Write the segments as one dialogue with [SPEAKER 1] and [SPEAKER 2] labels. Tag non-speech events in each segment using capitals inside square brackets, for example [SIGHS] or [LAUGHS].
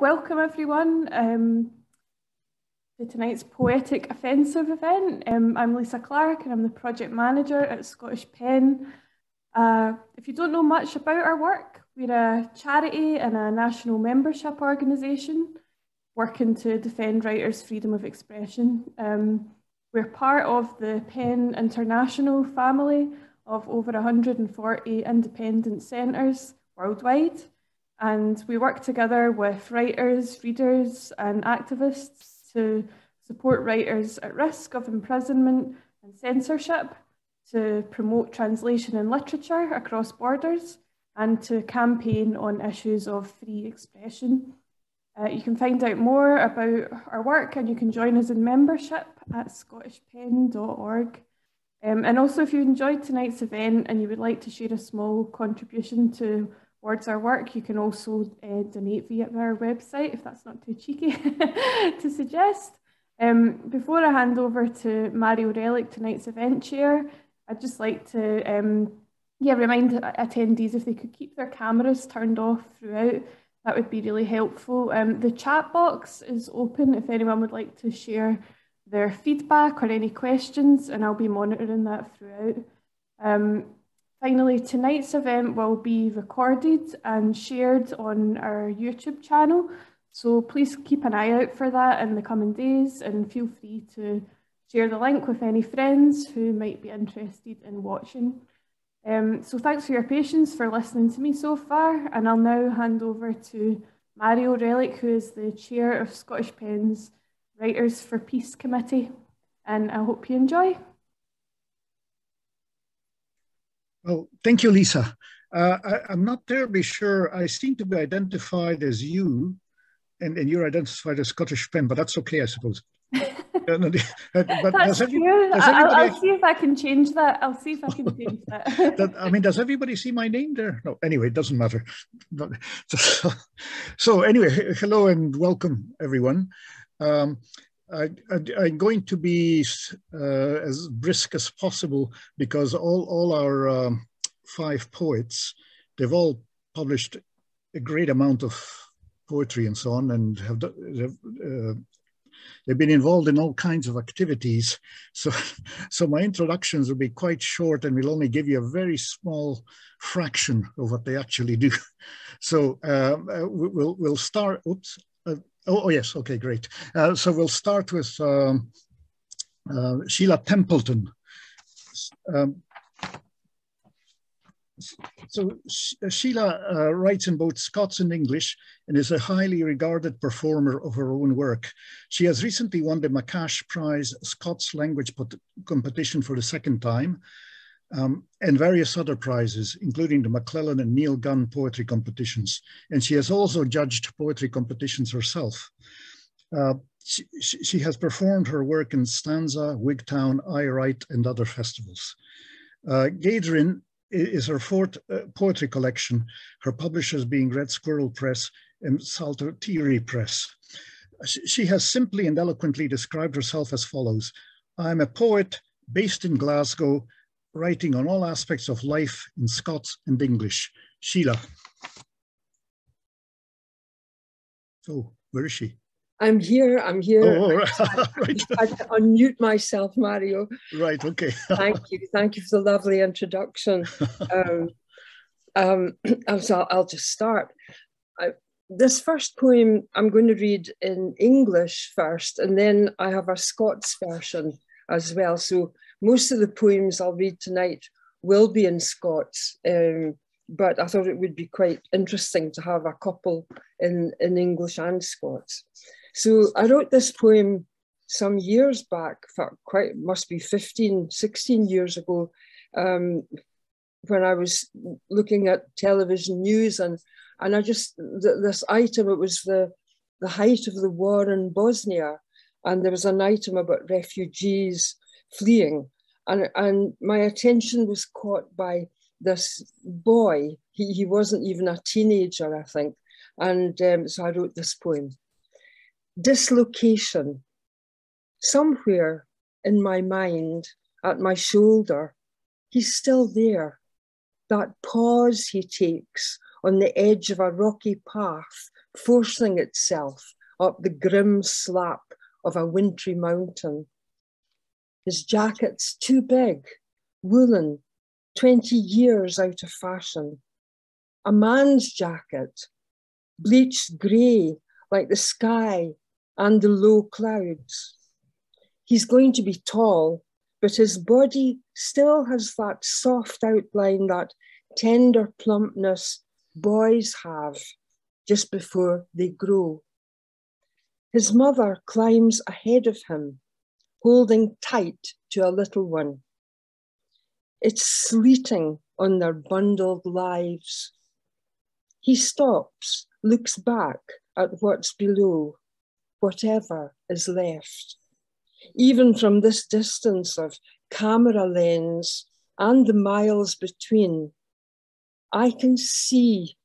[SPEAKER 1] welcome everyone um, to tonight's Poetic Offensive event. Um, I'm Lisa Clark and I'm the project manager at Scottish Pen. Uh, if you don't know much about our work, we're a charity and a national membership organisation working to defend writers' freedom of expression. Um, we're part of the PEN International family of over 140 independent centres worldwide. And we work together with writers, readers, and activists to support writers at risk of imprisonment and censorship, to promote translation and literature across borders, and to campaign on issues of free expression. Uh, you can find out more about our work and you can join us in membership at scottishpen.org. Um, and also, if you enjoyed tonight's event and you would like to share a small contribution towards our work, you can also uh, donate via our website, if that's not too cheeky [LAUGHS] to suggest. Um, before I hand over to Mario Relich, tonight's event chair, I'd just like to um, yeah, remind attendees if they could keep their cameras turned off throughout, that would be really helpful. Um, the chat box is open if anyone would like to share their feedback or any questions, and I'll be monitoring that throughout. Um, finally, tonight's event will be recorded and shared on our YouTube channel. So please keep an eye out for that in the coming days and feel free to share the link with any friends who might be interested in watching. Um, so thanks for your patience for listening to me so far, and I'll now hand over to Mario Relich, who is the chair of Scottish Pen's Writers for Peace Committee, and I hope you enjoy.
[SPEAKER 2] Well, thank you, Lisa. Uh, I, am not terribly sure. I seem to be identified as you, and, and you're identified as Scottish Pen, but that's okay, I suppose. [LAUGHS] [LAUGHS]
[SPEAKER 1] But That's true. I'll, I'll, see if I can change that. I'll see if I can [LAUGHS] change that. that.
[SPEAKER 2] I mean, does everybody see my name there? No, anyway, it doesn't matter. So, so anyway, hello and welcome, everyone. Um, I, am going to be uh, as brisk as possible because all, all our um, five poets, they've all published a great amount of poetry and so on and have, uh, they've been involved in all kinds of activities. So, [LAUGHS] so my introductions will be quite short and will only give you a very small fraction of what they actually do. [LAUGHS] So um, uh, we'll, we'll start, oops, oh, oh, yes, okay, great. Uh, so we'll start with um, uh, Sheila Templeton. Um, so Sheila uh, writes in both Scots and English and is a highly regarded performer of her own work. She has recently won the McCash Prize Scots Language Competition for the second time um, and various other prizes, including the McLellan and Neil Gunn poetry competitions. And she has also judged poetry competitions herself. Uh, she, she, has performed her work in Stanza, Wigtown, Aye Write, and other festivals. Uh, Gaitherin is her fourth uh, poetry collection, her publishers being Red Squirrel Press and Saltire Press. She has simply and eloquently described herself as follows. I'm a poet based in Glasgow, writing on all aspects of life in Scots and English. Sheila. So, where is she?
[SPEAKER 3] I'm here. I'm here. Oh, [LAUGHS] right. I, unmute myself, Mario.
[SPEAKER 2] Right. Okay. [LAUGHS]
[SPEAKER 3] Thank you. Thank you for the lovely introduction. um, um, [CLEARS THROAT] so I'll just start. I, this first poem I'm going to read in English first, and then I have a Scots version as well. So most of the poems I'll read tonight will be in Scots. Um, but I thought it would be quite interesting to have a couple in, in English and Scots. So I wrote this poem some years back, quite must be 15, 16 years ago, um, when I was looking at television news and and I just th this item it was the the height of the war in Bosnia, and there was an item about refugees fleeing, and and my attention was caught by this boy. He he wasn't even a teenager, I think, and um, so I wrote this poem dislocation. Somewhere in my mind, at my shoulder, he's still there. That pause he takes on the edge of a rocky path forcing itself up the grim slap of a wintry mountain. His jacket's too big, woolen, 20 years out of fashion. A man's jacket, bleached grey like the sky and the low clouds. He's going to be tall, but his body still has that soft outline, that tender plumpness boys have just before they grow. His mother climbs ahead of him, holding tight to a little one. It's sleeting on their bundled lives. He stops, looks back at what's below, whatever is left. Even from this distance of camera lens and the miles between, I can see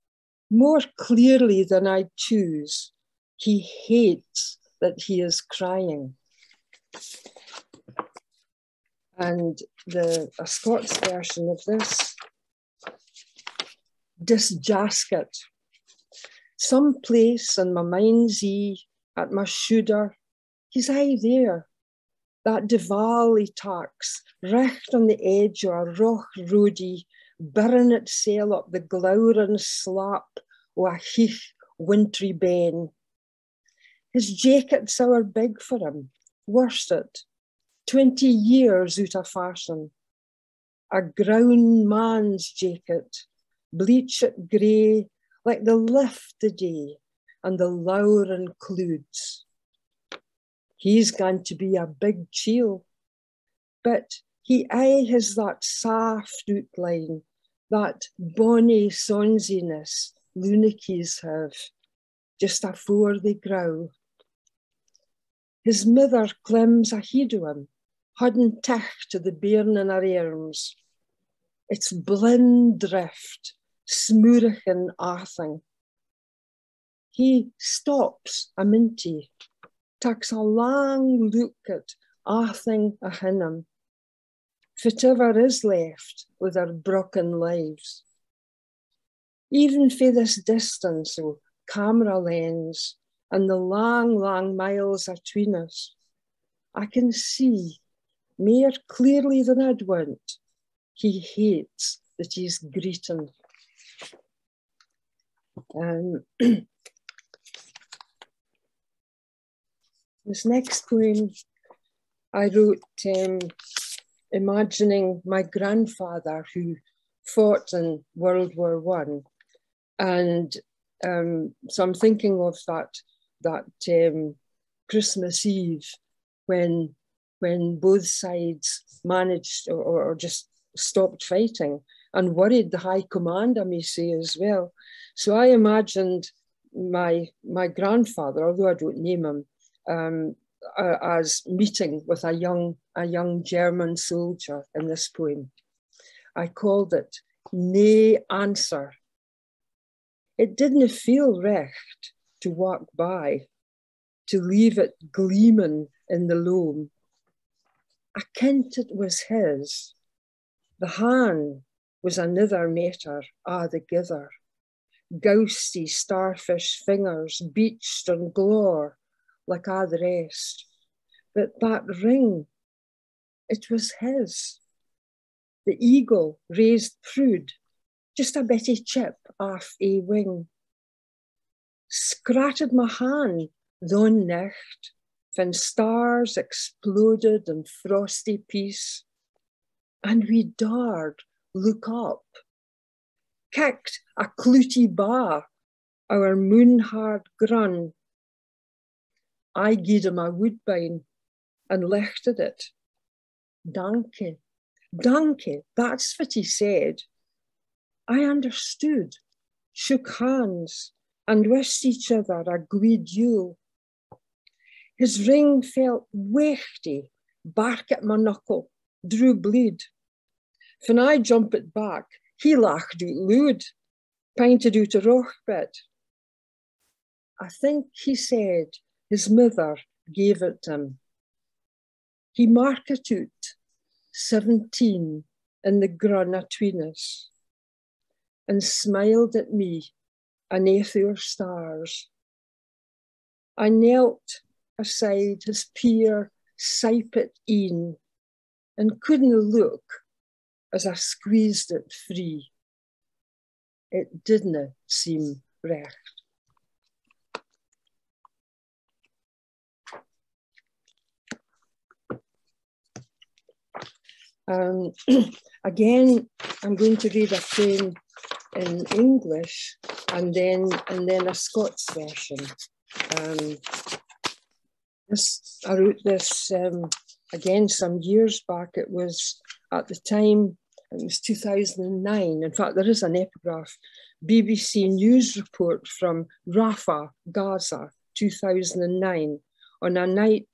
[SPEAKER 3] more clearly than I choose. He hates that he is crying. And the a Scots version of this, disjasket. Some place in my mind's eye, at my shoulder, he's aye there. That Diwali tax, recht on the edge of a roch roadie, burn itself up the glowering slap o a hich wintry ben. His jacket's our big for him, worsted, 20 years out of fashion. A grown man's jacket, bleached grey, like the lift the day and the lowering clouds. He's going to be a big chiel, but he aye has that soft outline, that bonny sonsiness lunatics have, just afore they grow. His mother climbs ahead of him, tech to the bairn in her arms. It's blind drift, smoorig and arthing. He stops a minty, takes a long look at arthing a him, whatever is left with our broken lives. Even for this distance, camera lens and the long, long miles between us, I can see more clearly than I'd want. He hates that he's greeting. Um, [CLEARS THROAT] this next poem I wrote um, imagining my grandfather who fought in World War One, and um, so I'm thinking of that that um, Christmas Eve when when both sides managed or, or just stopped fighting and worried the high command, I may say as well. So I imagined my my grandfather, although I don't name him, um, uh, as meeting with a young a young German soldier in this poem. I called it "Nay Answer." It didn't feel recht to walk by, to leave it gleaming in the loam. I kent it was his. The hand was another matter altogether. Ghosty starfish fingers beached on glore like all the rest. But that ring, it was his. The eagle raised prude, just a bitty chip off a wing. Scratted my hand, though nicht, when stars exploded in frosty peace, and we dared look up, kicked a clooty bar, our moon-hard grun I gave him a woodbine and lifted it. Donkey, donkey, that's what he said. I understood, shook hands, and wished each other a Yule. His ring felt weighty, bark at my knuckle, drew bleed. When I jumped it back, he laughed out loud, painted out a roch bit. I think he said his mother gave it him. He marked it out, 17, in the grun atween us, and smiled at me and our stars I knelt aside his peer sipet in and couldn't look as I squeezed it free. It didn't seem recht. Um, [CLEARS THROAT] again, I'm going to read a poem in English and then and then a Scots version. Um, this I wrote this um, again some years back. It was at the time it was 2009. In fact, there is an epigraph. BBC news report from Rafah, Gaza, 2009, on a night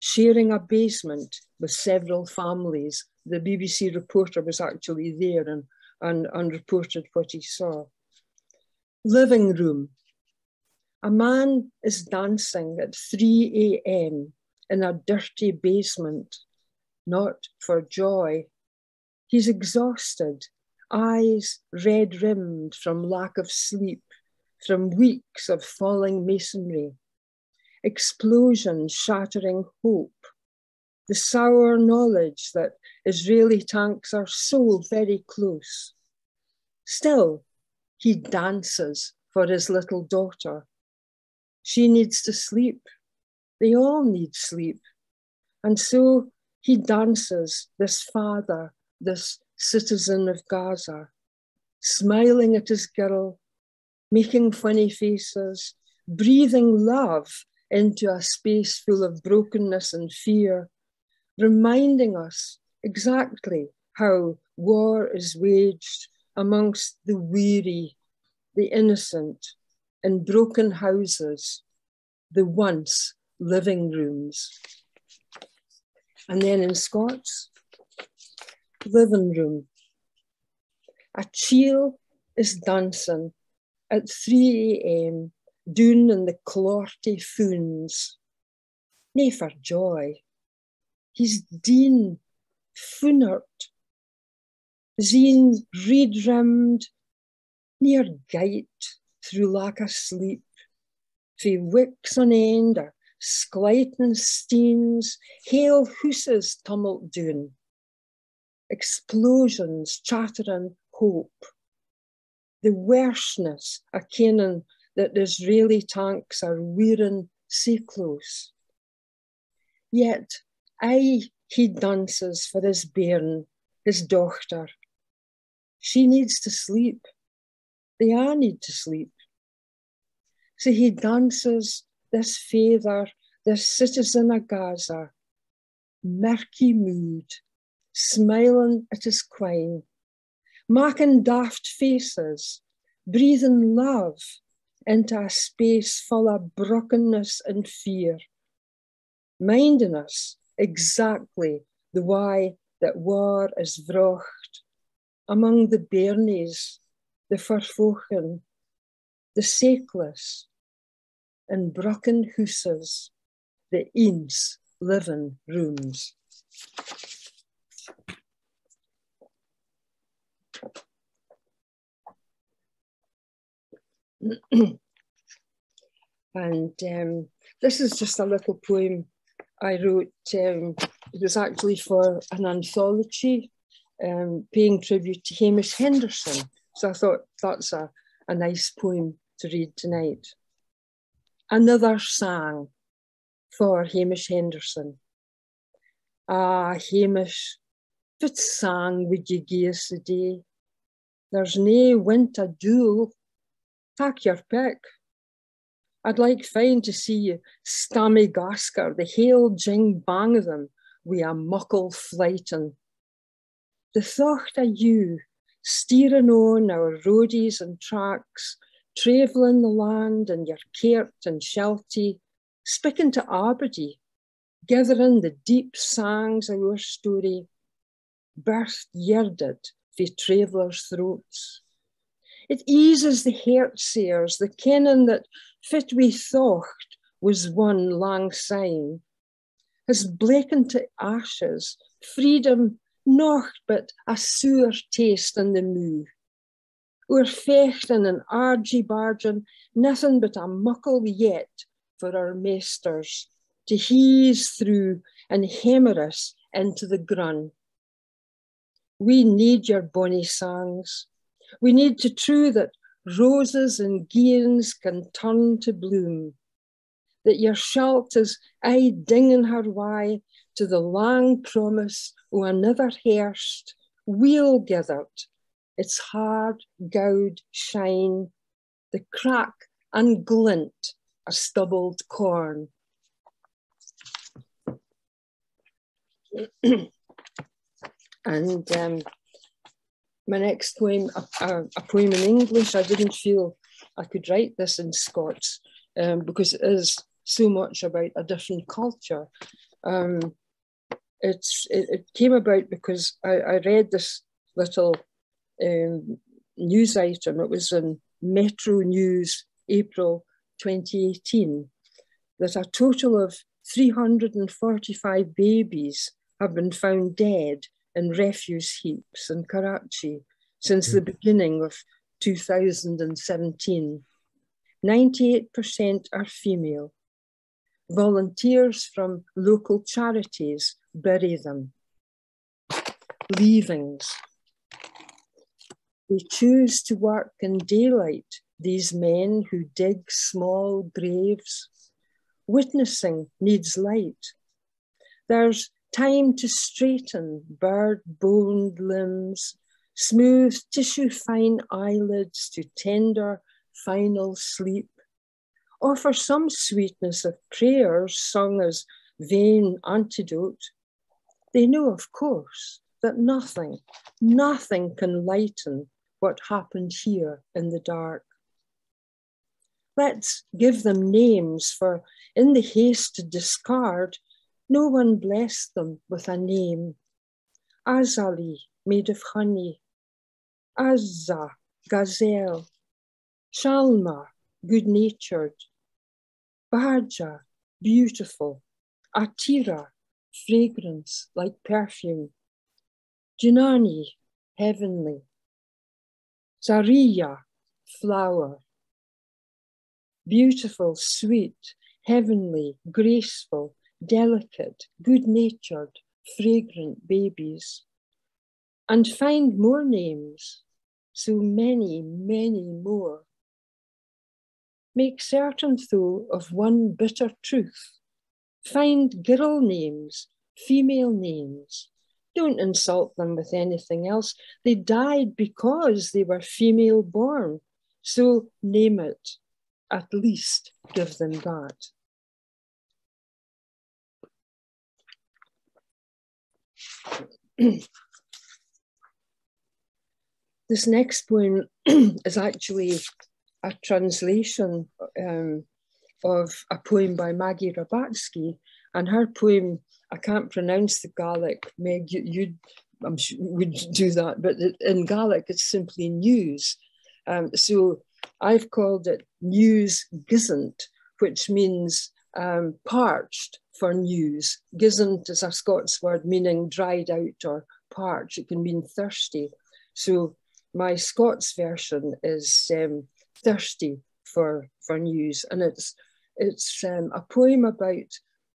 [SPEAKER 3] sharing a basement with several families. The BBC reporter was actually there and, and, and reported what he saw. Living room. A man is dancing at 3 a.m. in a dirty basement, not for joy. He's exhausted, eyes red rimmed from lack of sleep, from weeks of falling masonry explosions shattering hope, the sour knowledge that Israeli tanks are so very close. Still, he dances for his little daughter. She needs to sleep. They all need sleep. And so he dances, this father, this citizen of Gaza, smiling at his girl, making funny faces, breathing love into a space full of brokenness and fear, reminding us exactly how war is waged amongst the weary, the innocent, in broken houses, the once living rooms. And then in Scots, living room. A chiel is dancing at 3 a.m doen in the clorty foons. Nee, for joy. He's dien foenert. Zien reed-rimmed near gate through lack of sleep. Fi wicks on end or skleiten steens, hail hooses tumult doen. Explosions chattering hope. The worstness a Canaan that Israeli tanks are wearing so close. Yet I he dances for his bairn, his daughter. She needs to sleep. They all need to sleep. So he dances this father, this citizen of Gaza, murky mood, smiling at his queen, making daft faces, breathing love into a space full of brokenness and fear, minding us exactly the why that war is vrocht among the bairnies, the vervogen, the sakeless, and broken huses, the eens living rooms. [CLEARS THROAT] and um, this is just a little poem I wrote. Um, it was actually for an anthology um, paying tribute to Hamish Henderson. So I thought that's a, a nice poem to read tonight. Another sang for Hamish Henderson. Ah, Hamish, what sang would you gie us a day? There's nae winter duel Tak your pick. I'd like fine to see you stammy gasker, the hail jing bang them, we a muckle flightin'. The thought of you steering on our roadies and tracks, travelling the land in your cart and shelty, speaking to Aberdeen, gathering the deep songs of your story, burst yearded fi travellers' throats. It eases the heart sears, the kenning that fit we thought was one long sign, has blackened to ashes, freedom noch but a sour taste in the moo. Oor fechten and argy bargin, nothing but a muckle yet, for our meesters to hease through and hammer us into the grun. We need your bonny songs. We need to true that roses and geans can turn to bloom, that your shalt is aye dinging her way to the long promise o' another hairst, wheel gathered, its hard gowd shine, the crack and glint of stubbled corn. [CLEARS THROAT] and um, my next poem, a, a, a, poem in English, I didn't feel I could write this in Scots um, because it is so much about a different culture. Um, it's it, it, came about because I, I read this little um, news item. It was in Metro News, April 2018, that a total of 345 babies have been found dead in refuse heaps in Karachi since the beginning of 2017. 98% are female. Volunteers from local charities bury them. Leavings. They choose to work in daylight, these men who dig small graves. Witnessing needs light. There's time to straighten bird boned limbs, smooth tissue fine eyelids to tender final sleep. Offer some sweetness of prayers sung as vain antidote. They know, of course, that nothing, nothing can lighten what happened here in the dark. Let's give them names, for in the haste to discard, no one blessed them with a name. Azali, made of honey. Azza, gazelle. Shalma, good natured. Baja, beautiful. Atira, fragrance like perfume. Janani, heavenly. Zariya, flower. Beautiful, sweet, heavenly, graceful, delicate, good natured, fragrant babies. And find more names, so many, many more. Make certain, though, of one bitter truth. Find girl names, female names. Don't insult them with anything else. They died because they were female born. So name it. At least give them that. [CLEARS THROAT] this next poem [CLEARS THROAT] is actually a translation um, of a poem by Maggie Rabatsky, and her poem, I can't pronounce the Gaelic, Meg, you, you I'm sure would do that, but in Gaelic it's simply news. Um, so I've called it news gisant, which means um, parched for news. Gisn't is a Scots word meaning dried out or parched. It can mean thirsty. So my Scots version is um, thirsty for, for news. And it's, it's um, a poem about,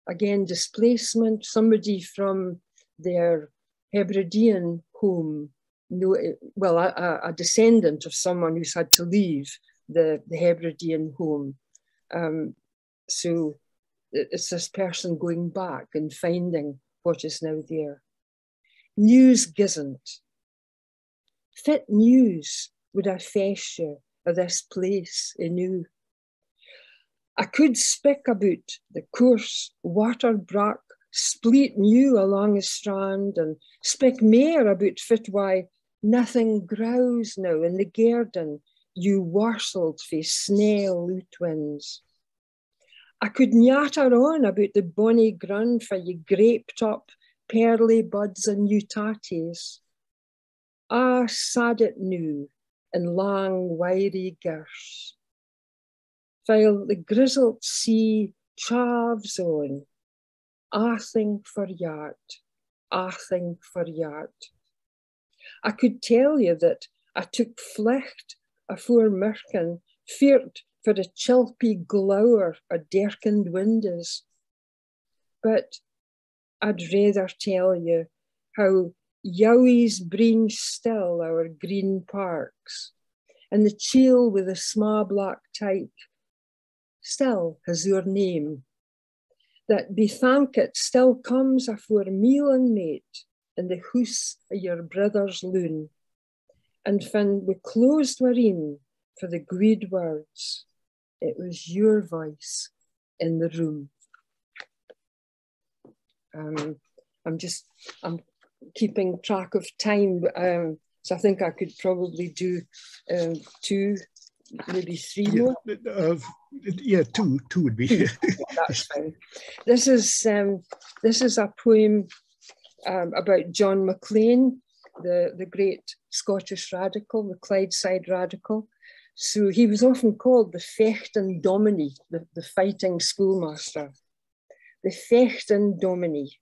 [SPEAKER 3] again, displacement, somebody from their Hebridean home, no, well, a, a descendant of someone who's had to leave the, the Hebridean home. Um, so it's this person going back and finding what is now there. News gisn't. Fit news would I fetch you of this place anew. I could speak about the course water brack split new along a strand and speak mair about fit why nothing grows now in the garden you warstled for snail twins. I could yatter on about the bonny ground for ye grape top, pearly buds and utates. Ah, sad it new in lang wiry girths. While the grizzled sea chaves on, athing for yard, athing for yard. I could tell you that I took flecht afore Merkin, feared for a chilpy glower a darkened wind is. But I'd rather tell you how Yowies breathe still our green parks, and the chiel with the sma black tyke still has your name. That be thank it still comes afore meal and mate in the hoose of your brother's loon, and fin we closed were in for the good words, it was your voice in the room. Um, I'm just, I'm keeping track of time. Um, so I think I could probably do um, two, maybe three
[SPEAKER 2] yeah,
[SPEAKER 3] more.
[SPEAKER 2] Uh, yeah, two, two would be. [LAUGHS]
[SPEAKER 3] yeah, [LAUGHS] that's fine. This is um, this is a poem um, about John Maclean, the the great Scottish radical, the Clydeside radical. So he was often called the Fechten Domini, the, the fighting schoolmaster. The Fechten Domini.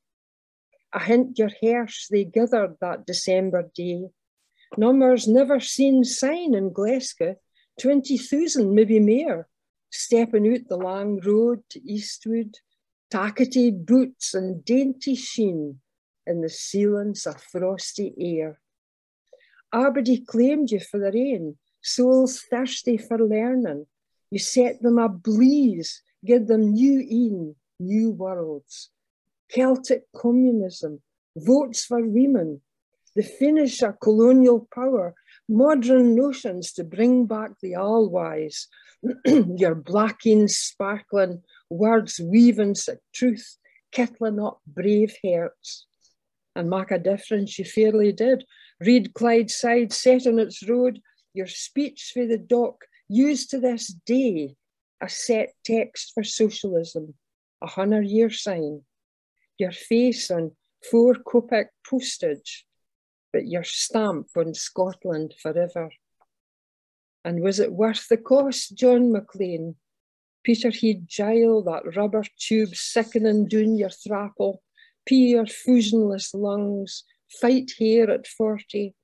[SPEAKER 3] A hint your hearse they gathered that December day. Numbers never seen sign in Glasgow, 20,000, maybe more, stepping out the long road to Eastwood, tackety boots and dainty sheen in the ceilings of frosty air. Arbody claimed you for the rain, souls thirsty for learning. You set them ablaze, give them new in, new worlds. Celtic communism, votes for women, the finish of colonial power, modern notions to bring back the all wise, [CLEARS THROAT] your blacking, sparkling words weaving sick truth, kittling up brave hearts. And make a difference you fairly did. Read Clydeside set on its road, your speech through the dock, used to this day, a set text for socialism, a hundred year sign your face on four kopeck postage, but your stamp on Scotland forever. And was it worth the cost, John Maclean? Peterhead Gyle, that rubber tube sickening down your thrapple, pee your fusionless lungs, fight here at 40.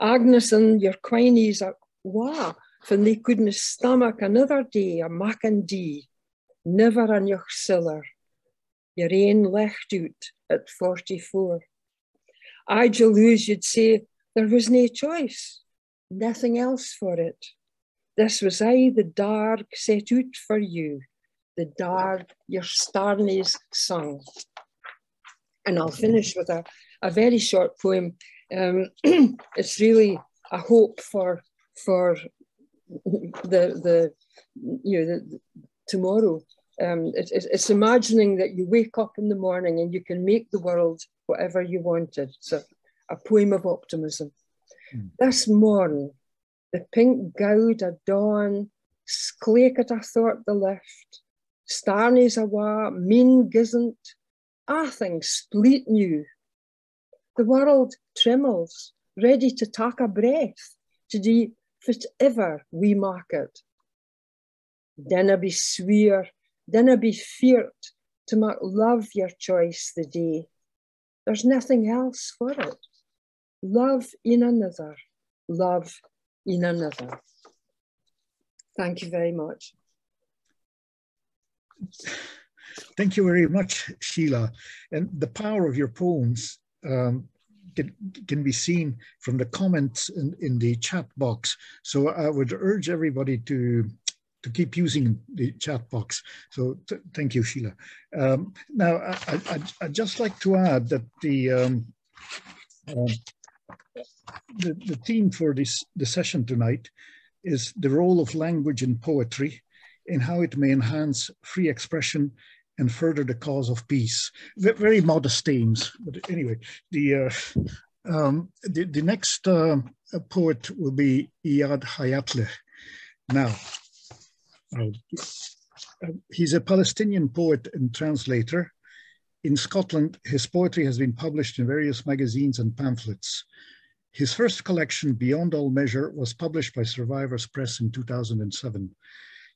[SPEAKER 3] Agnes and your quinies are wah, when they couldn't stomach another day a mac and dee, never on your siller your ain left out at 44. I, lose, you'd say there was no choice, nothing else for it. This was I, the dark, set out for you, the dark your starnies sung. And I'll finish with a, a very short poem. Um, [CLEARS THROAT] it's really a hope for for the the you know the, the tomorrow um, it, it, it's imagining that you wake up in the morning and you can make the world whatever you wanted. So, a poem of optimism. Mm. This morn, the pink gowd a dawn, at a thought the lift, starnies awa, mean gisn't, a thing split new. The world trembles, ready to take a breath, to do whatever we mark it. Dinna be swear Dinna be feared to make love your choice the day. There's nothing else for it. Love in another, love in another. Thank you very much.
[SPEAKER 2] Thank you very much, Sheila. And the power of your poems um, can, can be seen from the comments in, in the chat box. So I would urge everybody to to keep using the chat box. So thank you, Sheila. Um, now, I, would just like to add that the, um, uh, the, the theme for this the session tonight is the role of language in poetry and how it may enhance free expression and further the cause of peace. Very modest themes, but anyway, the uh, um, the, the, next uh, poet will be Iyad Hayatleh. Now, uh, he's a Palestinian poet and translator. In Scotland, his poetry has been published in various magazines and pamphlets. His first collection, Beyond All Measure, was published by Survivors Press in 2007.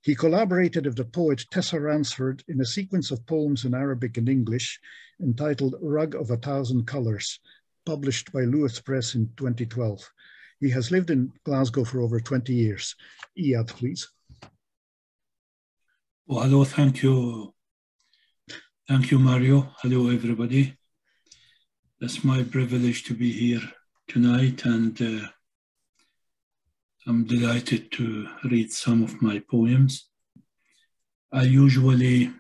[SPEAKER 2] He collaborated with the poet Tessa Ransford in a sequence of poems in Arabic and English entitled Rug of a Thousand Colors, published by Luath Press in 2012. He has lived in Glasgow for over 20 years. Iyad, please.
[SPEAKER 4] Oh, hello, thank you. Thank you, Mario. Hello, everybody. It's my privilege to be here tonight, and uh, I'm delighted to read some of my poems. I usually,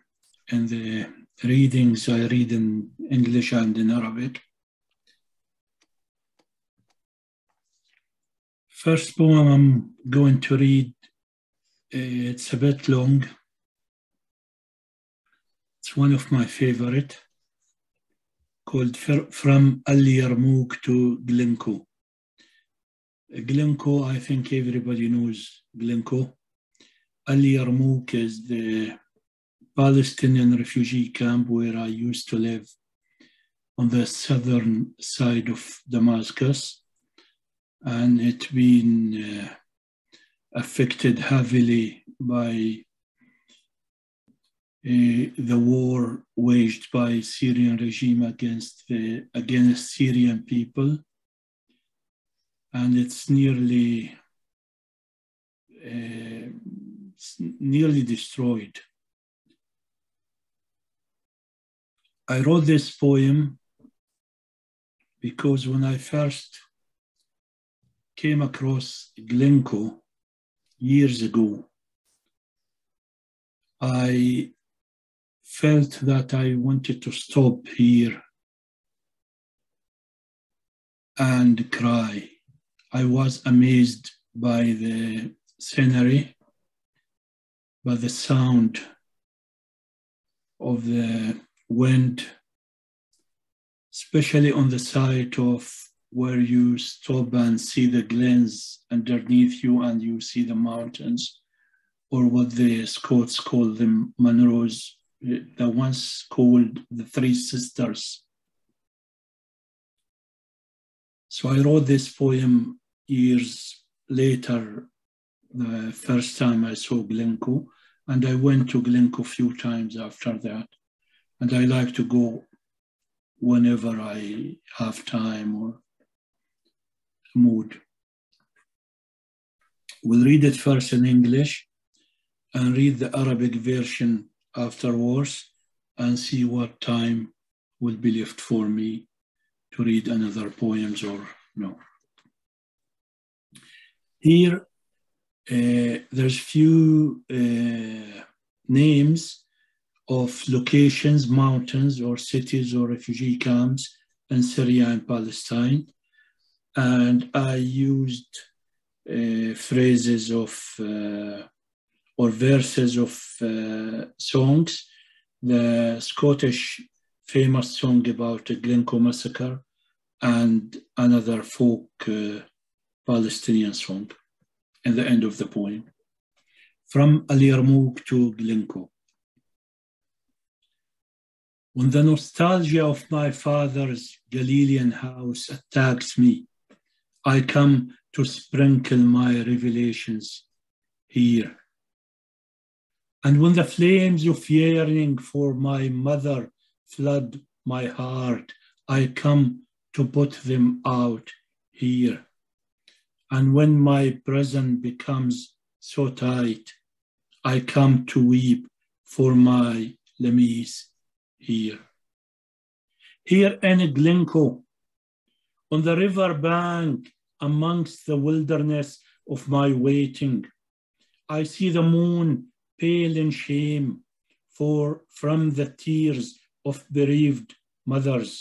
[SPEAKER 4] in the readings, I read in English and in Arabic. First poem I'm going to read, uh, it's a bit long. It's one of my favorite, called From Al Yarmouk to Glencoe. Glencoe, I think everybody knows Glencoe. Al Yarmouk is the Palestinian refugee camp where I used to live on the southern side of Damascus and it's been uh, affected heavily by uh, the war waged by Syrian regime against the against Syrian people, and it's nearly uh, it's nearly destroyed. I wrote this poem because when I first came across Glencoe years ago, I felt that I wanted to stop here and cry. I was amazed by the scenery, by the sound of the wind, especially on the side of where you stop and see the glens underneath you and you see the mountains, or what the Scots call the Munros, eh, the once called the Three Sisters. So I wrote this poem years later, the first time I saw Glencoe, and I went to Glencoe a few times after that. And I like to go whenever I have time or mood. We'll read it first in English and read the Arabic version afterwards and see what time will be left for me to read another poems or no. Here, uh, there's few uh, names of locations, mountains or cities or refugee camps in Syria and Palestine and I used uh, phrases of uh, or verses of uh, songs. The Scottish famous song about the Glencoe massacre and another folk uh, Palestinian song in the end of the poem. From Al to Glencoe. When the nostalgia of my father's Galilean house attacks me, I come to sprinkle my revelations here. And when the flames of yearning for my mother flood my heart, I come to put them out here. And when my prison becomes so tight, I come to weep for my Lemise here. Here in Glencoe, on the river bank, amongst the wilderness of my waiting. I see the moon pale in shame, for from the tears of bereaved mothers,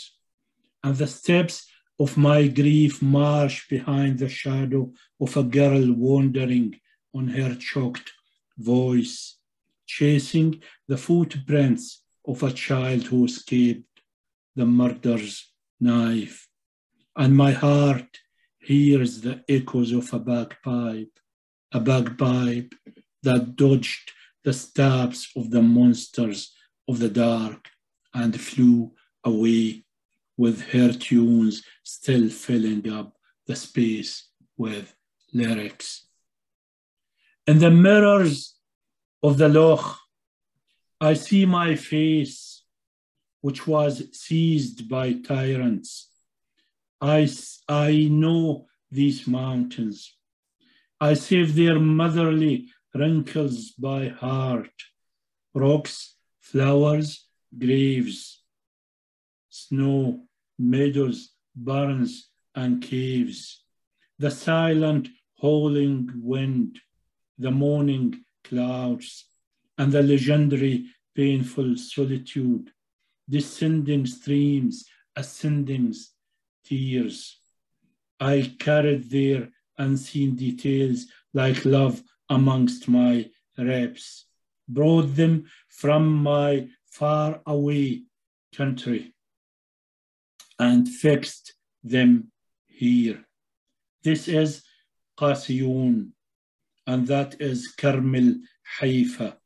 [SPEAKER 4] and the steps of my grief march behind the shadow of a girl wandering on her choked voice, chasing the footprints of a child who escaped the murder's knife. And my heart hears the echoes of a bagpipe, a bagpipe that dodged the stabs of the monsters of the dark and flew away with her tunes still filling up the space with lyrics. In the mirrors of the loch, I see my face, which was seized by tyrants I, I know these mountains. I save their motherly wrinkles by heart. rocks, flowers, graves, snow, meadows, barns, and caves. The silent howling wind, the morning clouds, and the legendary painful solitude, descending streams, ascending tears. I carried their unseen details like love amongst my reps, brought them from my far away country and fixed them here. This is Qasiyun, and that is Carmel Haifa,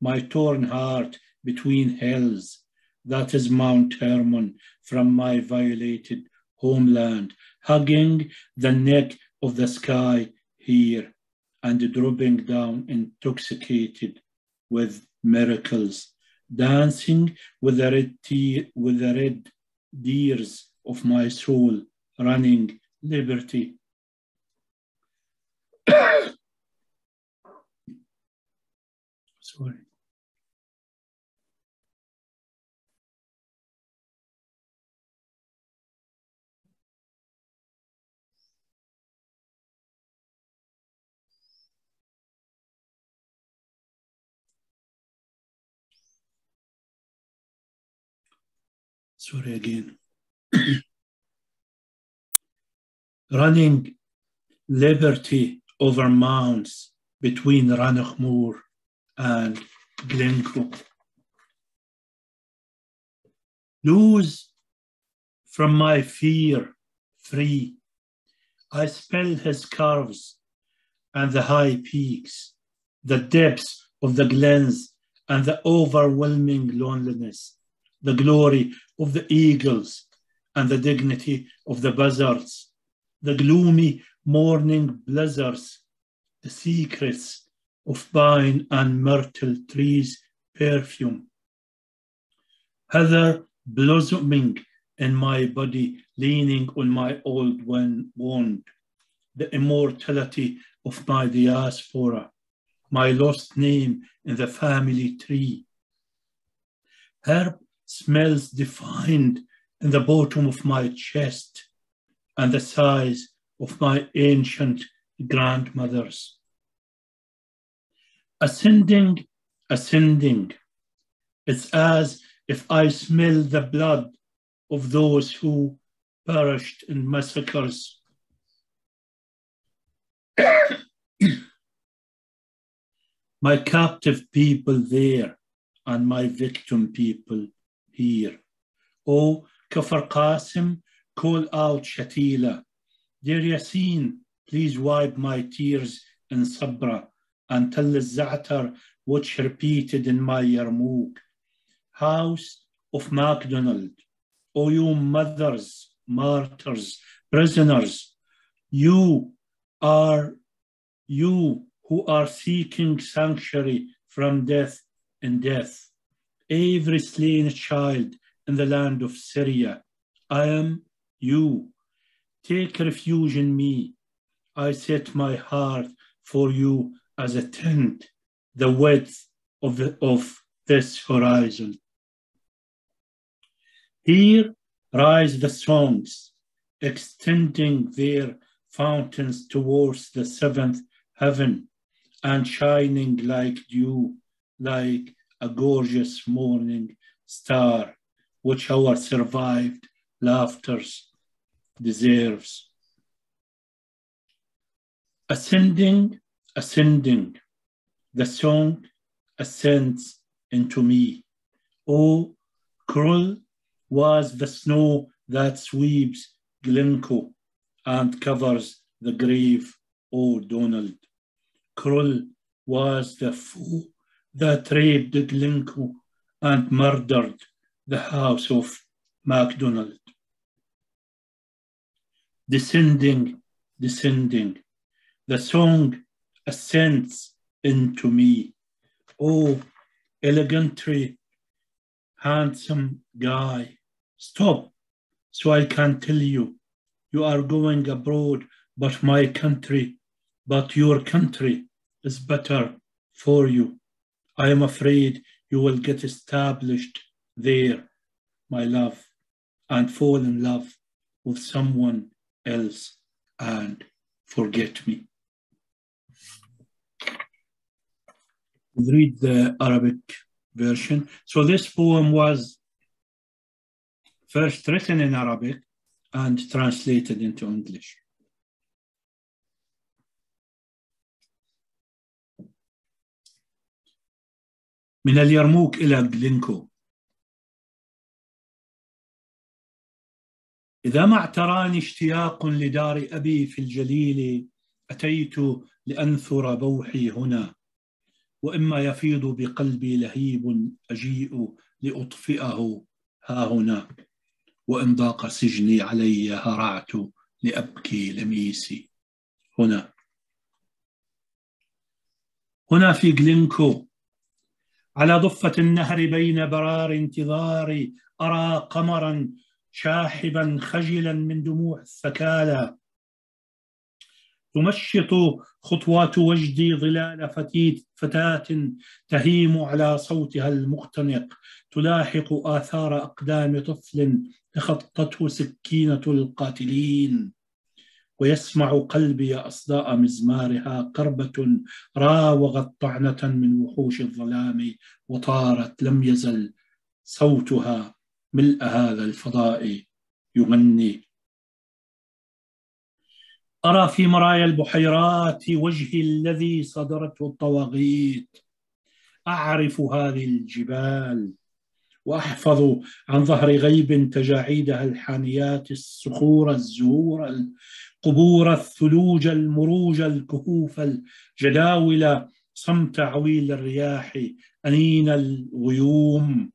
[SPEAKER 4] my torn heart between hells. That is Mount Hermon from my violated homeland, hugging the neck of the sky here and dropping down intoxicated with miracles, dancing with the red, with the red deers of my soul, running liberty. [COUGHS] Sorry. Sorry again. [CLEARS THROAT] Running liberty over mounds between Rannoch Moor and Glencoe. Lose from my fear free. I spell his curves and the high peaks, the depths of the glens and the overwhelming loneliness, the glory of the eagles and the dignity of the buzzards, the gloomy morning blizzards, the secrets of pine and myrtle trees' perfume. Heather blossoming in my body, leaning on my old wand, the immortality of my diaspora, my lost name in the family tree. Herb smells defined in the bottom of my chest and the size of my ancient grandmothers. Ascending, ascending, it's as if I smell the blood of those who perished in massacres. [COUGHS] my captive people there and my victim people here. Oh, Kafar Qasim, call out Shatila. Deir Yassin, please wipe my tears in Sabra and tell the Za'atar which repeated in my Yarmouk. House of MacDonald, O you mothers, martyrs, prisoners, you are you who are seeking sanctuary from death and death. Every slain child in the land of Syria, I am you. Take refuge in me. I set my heart for you as a tent, the width of, the, of this horizon. Here rise the songs, extending their fountains towards the seventh heaven and shining like dew, like a gorgeous morning star, which our survived laughters deserves. Ascending, ascending, the song ascends into me. Oh, cruel was the snow that sweeps Glencoe and covers the grave, O Donald. Cruel was the foe that raped Glencoe and murdered the house of MacDonald. Descending, descending, the song ascends into me. Oh, elegantly handsome guy, stop so I can tell you, you are going abroad, but my country, but your country is better for you. I am afraid you will get established there, my love, and fall in love with someone else and forget me. Read the Arabic version. So this poem was first written in Arabic and translated into English. من اليرموك إلى جلينكو إذا ما اعتراني اشتياق لدار أبي في الجليل أتيت لأنثر بوحي هنا. وإما يفيض بقلبي لهيب أجيء لأطفئه. ها هنا. وإن ضاق سجني علي هرعت لأبكي لميسي. هنا. هنا في جلينكو على ضفة النهر بين برار انتظاري أرى قمرا شاحبا خجلا من دموع الثكالى. تمشط خطوات وجدي ظلال فتيت فتاة تهيم على صوتها المختنق. تلاحق آثار أقدام طفل تخطته سكينة القاتلين. ويسمع قلبي أصداء مزمارها قربة راوغت طعنة من وحوش الظلام وطارت لم يزل صوتها ملء هذا الفضاء يغني. أرى في مرايا البحيرات وجهي الذي صدرته الطواغيت. أعرف هذه الجبال وأحفظ عن ظهر غيب تجاعيدها الحانيات الصخور الزهور القبور الثلوج المروج الكهوف الجداول صمت عويل الرياح أنين الغيوم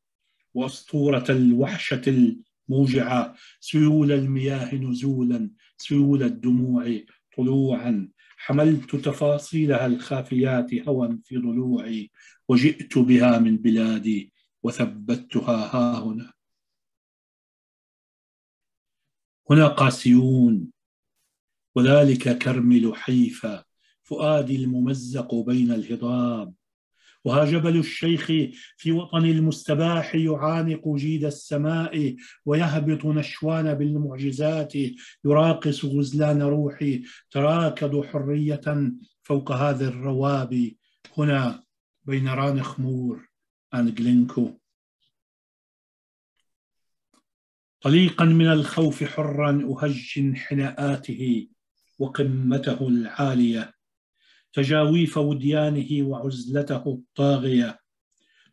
[SPEAKER 4] وأسطورة الوحشة الموجعة سيول المياه نزولا سيول الدموع طلوعا حملت تفاصيلها الخافيات هوى في ضلوعي وجئت بها من بلادي وثبتها ها هنا. هنا قاسيون وذلك كرمل حيفا فؤادي الممزق بين الهضاب وها جبل الشيخ في وطن المستباح يعانق جيد السماء ويهبط نشوان بالمعجزات يراقص غزلان روحي تراكض حرية فوق هذا الروابي هنا بين ران خمور أن جلينكو طليقا من الخوف حرا أهج حناءاته. وقمته العالية تجاويف وديانه وعزلته الطاغية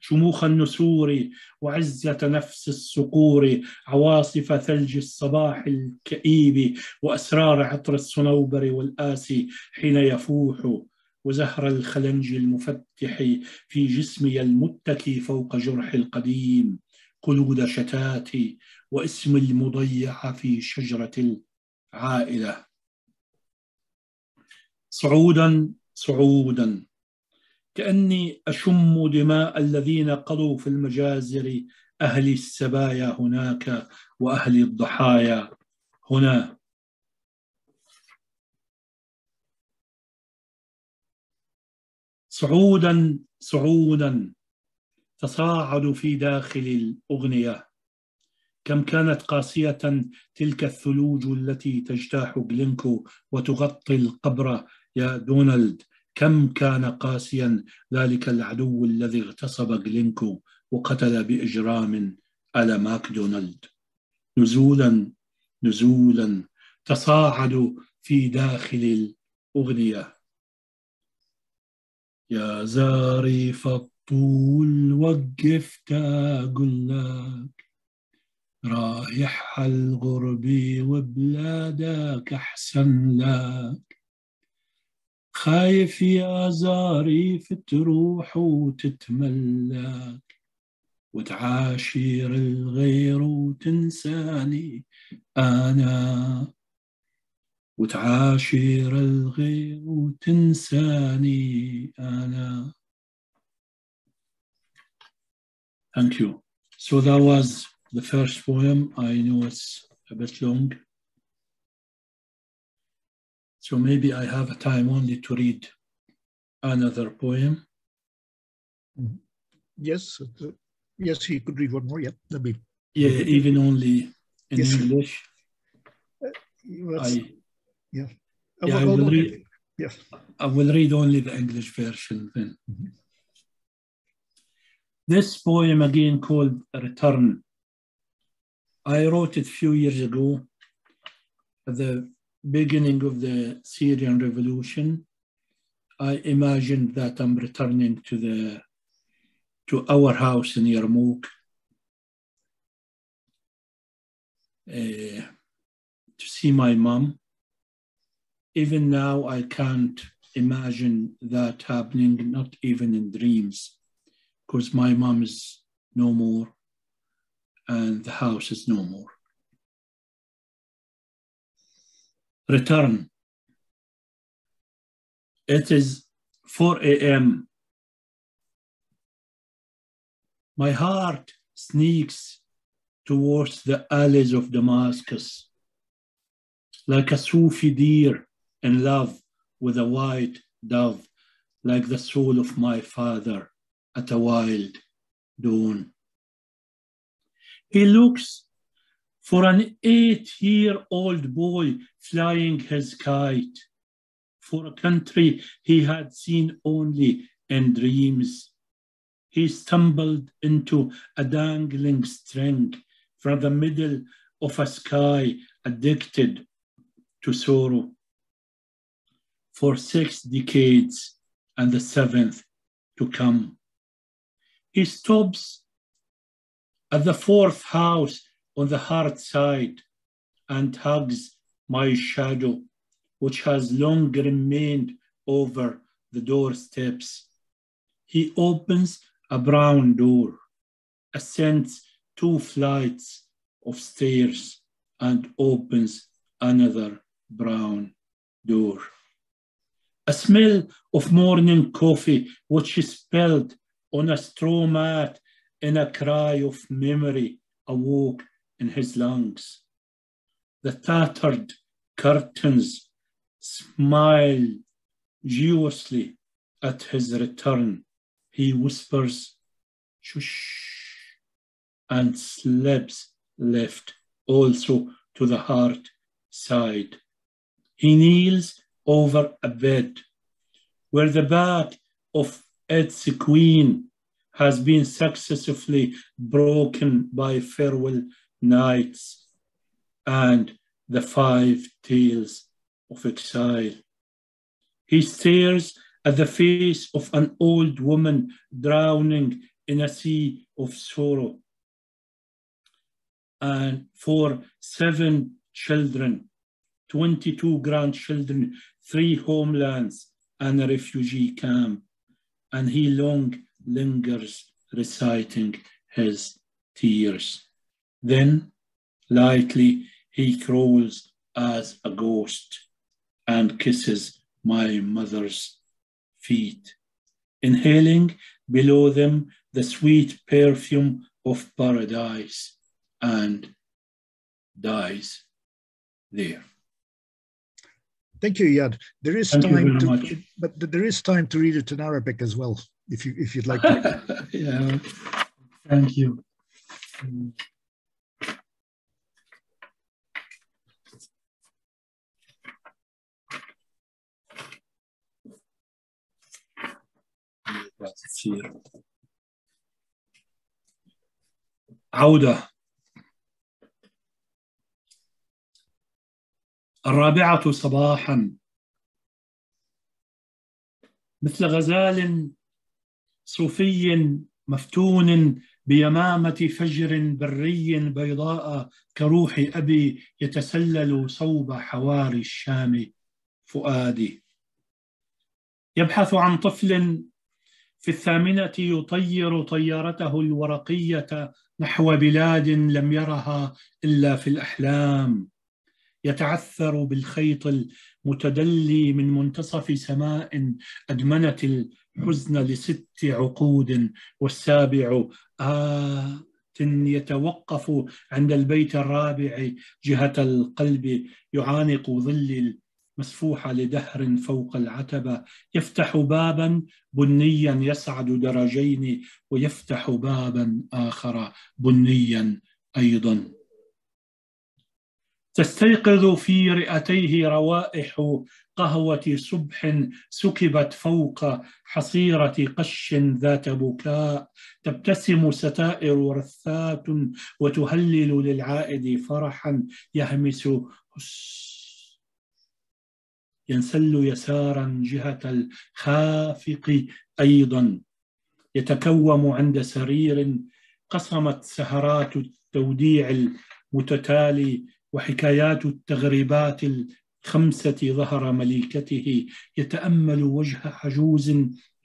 [SPEAKER 4] شموخ النسور وعزة نفس الصقور عواصف ثلج الصباح الكئيب وأسرار عطر الصنوبر والآسي حين يفوح وزهر الخلنج المفتح في جسمي المتكي فوق جرح القديم قلود شتاتي واسم المضيع في شجرة العائلة. صعودا صعودا. كأني أشم دماء الذين قضوا في المجازر أهل السبايا هناك وأهل الضحايا هنا. صعودا صعودا. تصاعد في داخل الأغنية. كم كانت قاسية تلك الثلوج التي تجتاح جلينكو وتغطي القبر يا دونالد كم كان قاسيا ذلك العدو الذي اغتصب جلينكو وقتل بإجرام على ماكدونالد نزولا نزولا تصاعدوا في داخل الأغنية. يا زارف الطول وقفت أقول لك رايح الغرب وبلادك أحسن لك. خايف يا زاريف تروح وتتملك وتعاشر الغير وتنساني أنا وتعاشر الغير وتنساني أنا Thank you. So that was the first poem. I know it's a bit long. So maybe I have a time only to read another poem.
[SPEAKER 2] Yes, uh, yes, he could read one more. Yeah, that'd be.
[SPEAKER 4] Yeah, even only in
[SPEAKER 2] Yes.
[SPEAKER 4] English.
[SPEAKER 2] That's-
[SPEAKER 4] I,
[SPEAKER 2] yeah.
[SPEAKER 4] yeah,
[SPEAKER 2] Uh,
[SPEAKER 4] I will read-
[SPEAKER 2] Yes.
[SPEAKER 4] I will read only the English version then.
[SPEAKER 2] Mhm.
[SPEAKER 4] This poem again called Return. I wrote it a few years ago at the beginning of the Syrian revolution. I imagined that I'm returning to the to our house in Yarmouk uh, to see my mom. Even now, I can't imagine that happening, not even in dreams, because my mom is no more and the house is no more. Return. It is 4 a.m. My heart sneaks towards the alleys of Damascus like a Sufi deer in love with a white dove, like the soul of my father at a wild dawn. He looks for an eight year old boy flying his kite, for a country he had seen only in dreams. He stumbled into a dangling string from the middle of a sky addicted to sorrow. For six decades and the seventh to come. He stops at the fourth house on the hard side and hugs my shadow, which has long remained over the doorsteps. He opens a brown door, ascends two flights of stairs, and opens another brown door. A smell of morning coffee, which is spilled on a straw mat in a cry of memory, awoke in his lungs. The tattered curtains smile joyously at his return. He whispers, shush, and slips left also to the heart side. He kneels over a bed where the back of its queen has been successively broken by farewell nights and the five tales of exile. He stares at the face of an old woman drowning in a sea of sorrow. And for seven children, 22 grandchildren, three homelands, and a refugee camp. And he long lingers reciting his tears. Then, lightly, he crawls as a ghost and kisses my mother's feet, inhaling below them the sweet perfume of paradise and dies there.
[SPEAKER 2] Thank you, Iyad. There is
[SPEAKER 4] Thank
[SPEAKER 2] time to,
[SPEAKER 4] much.
[SPEAKER 2] but there is time to read it in Arabic as well, if you if you'd like to. [LAUGHS]
[SPEAKER 4] yeah, thank you. عودة. الرابعة صباحا. مثل غزال صوفي مفتون بيمامة فجر بري بيضاء كروح أبي يتسلل صوب حواري الشام فؤادي. يبحث عن طفل في الثامنة يطير طيارته الورقية نحو بلاد لم يرها إلا في الأحلام. يتعثر بالخيط المتدلي من منتصف سماء أدمنت الحزن لست عقود والسابع آت يتوقف عند البيت الرابع جهة القلب يعانق ظل مسفوحة لدهر فوق العتبة يفتح بابا بنيا يسعد درجين ويفتح بابا آخر بنيا أيضا. تستيقظ في رئتيه روائح قهوة صبح سكبت فوق حصيرة قش ذات بكاء. تبتسم ستائر رثات وتهلل للعائد فرحا يهمس ينسل يسارا جهة الخافق أيضا. يتكوم عند سرير قصمت سهرات التوديع المتتالي وحكايات التغريبات الخمسة ظهر مليكته. يتأمل وجه عجوز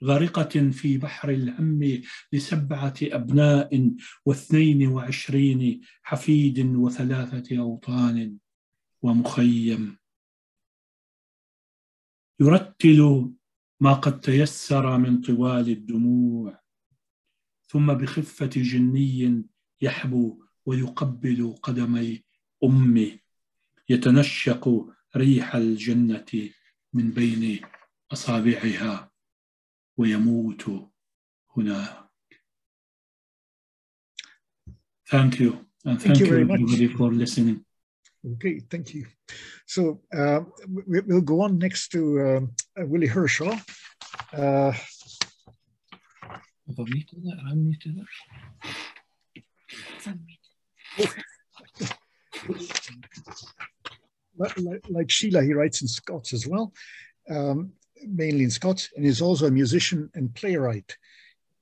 [SPEAKER 4] غارقة في بحر الهم لسبعة أبناء واثنين وعشرين حفيد وثلاثة أوطان ومخيم. يرتل ما قد تيسر من طوال الدموع ثم بخفة جني يحبو ويقبل قدمي أمي يتنشق ريح الجنة من بين أصابعها ويموت هناك. Thank you and thank, thank you, you everybody much. for listening.
[SPEAKER 2] Okay, thank you. So uh, we, will go on next to uh, Willie Hershaw. Uh,
[SPEAKER 4] Have I muted that? I unmuted [LAUGHS]
[SPEAKER 2] that. like, like, Sheila, he writes in Scots as well, um, mainly in Scots, and he's also a musician and playwright.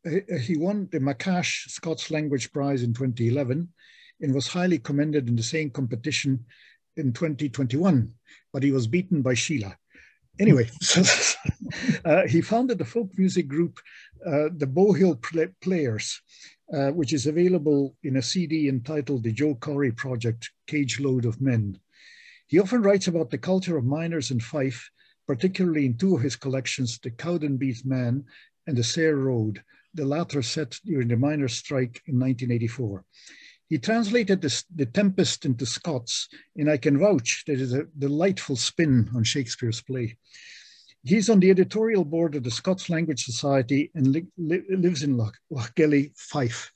[SPEAKER 2] Uh, he won the McCash Scots Language Prize in 2011 and was highly commended in the same competition in 2021, but he was beaten by Sheila. Anyway, [LAUGHS] so, uh, he founded the folk music group, uh, the Bowhill Players, uh, which is available in a CD entitled The Joe Corrie Project, Cage Load of Men. He often writes about the culture of miners in Fife, particularly in two of his collections, The Cowdenbeath Man and The Sair Road, the latter set during the miners' strike in 1984. He translated this, The Tempest into Scots, and I can vouch that is a delightful spin on Shakespeare's play. He's on the editorial board of the Scots Language Society and li li lives in Loch, Lochgelly, Fife.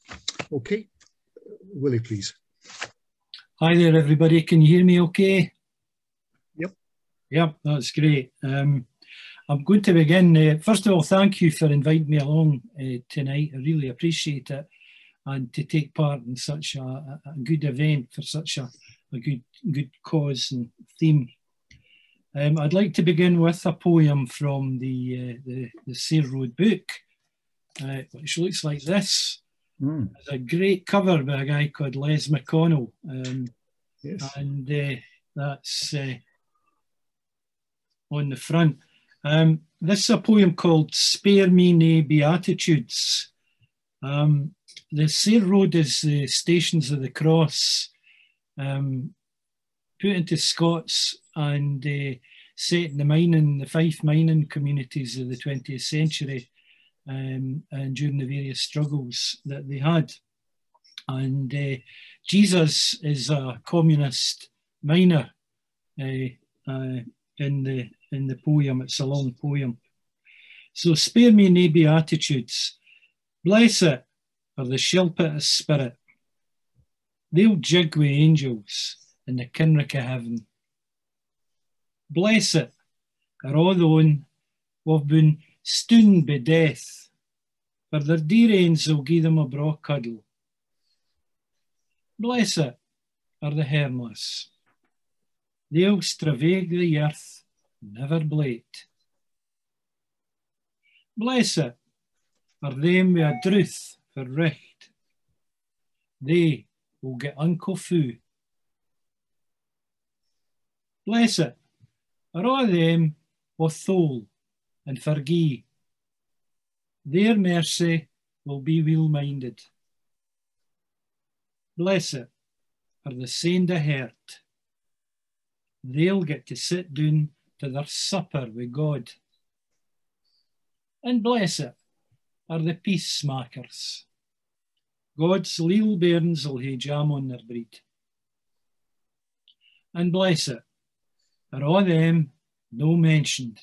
[SPEAKER 2] Okay, Willie, please.
[SPEAKER 5] Hi there, everybody. Can you hear me okay?
[SPEAKER 2] Yep.
[SPEAKER 5] Yep, that's great. Um, I'm going to begin. Uh, first of all, thank you for inviting me along uh, tonight. I really appreciate it and to take part in such a, a good event for such a, a, good good cause and theme. Um, I'd like to begin with a poem from the uh, the, the Sair Road book, uh, which looks like this. Mm. It's a great cover by a guy called Les McConnell, um, yes. and uh, that's uh, on the front. Um, this is a poem called "Spare Me Nae Beatitudes." Um, the Sair Road is the Stations of the Cross, um, put into Scots and uh, set in the mining, the Fife mining communities of the 20th century um, and during the various struggles that they had. And uh, Jesus is a communist miner uh, uh, in the in the poem. It's a long poem. So spare me nae beatitudes. Bless it or the Shilpit spirit. They'll jig wi' angels in the Kinrick of heaven. Bless it, or all thone we've been stoon by death, for their dear ains will gie them a braw cuddle. Bless it, are the harmless. They'll straveg the earth, never blate. Bless it, are them wi' a druth for recht. They will get Uncle Foo. Bless it, are all them thole and forgie. Their mercy will be well minded. Bless it, are the send a heart. They'll get to sit down to their supper with God. And bless it, are the peace makers. God's leal bairns will hae jam on their breed. And bless it, are all them no mentioned.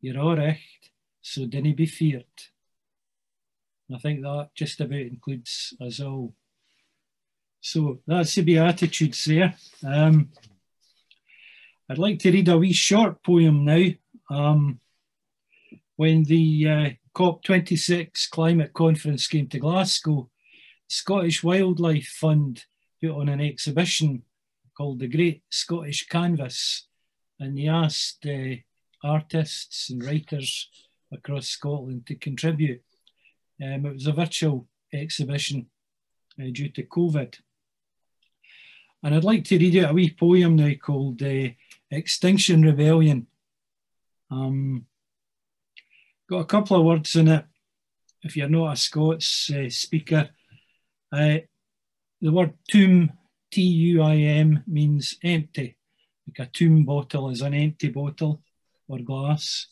[SPEAKER 5] You're all recht, so dinna be feared. And I think that just about includes us all. So that's the Beatitudes there. Um, I'd like to read a wee short poem now. Um, when the uh, COP26 climate conference came to Glasgow, Scottish Wildlife Fund put on an exhibition called the Great Scottish Canvas, and they asked uh, artists and writers across Scotland to contribute. Um, it was a virtual exhibition uh, due to COVID. And I'd like to read out a wee poem now called uh, Extinction Rebellion. Um, got a couple of words in it. If you're not a Scots uh, speaker, uh, the word tomb, T U I M, means empty. Like a tomb bottle is an empty bottle or glass.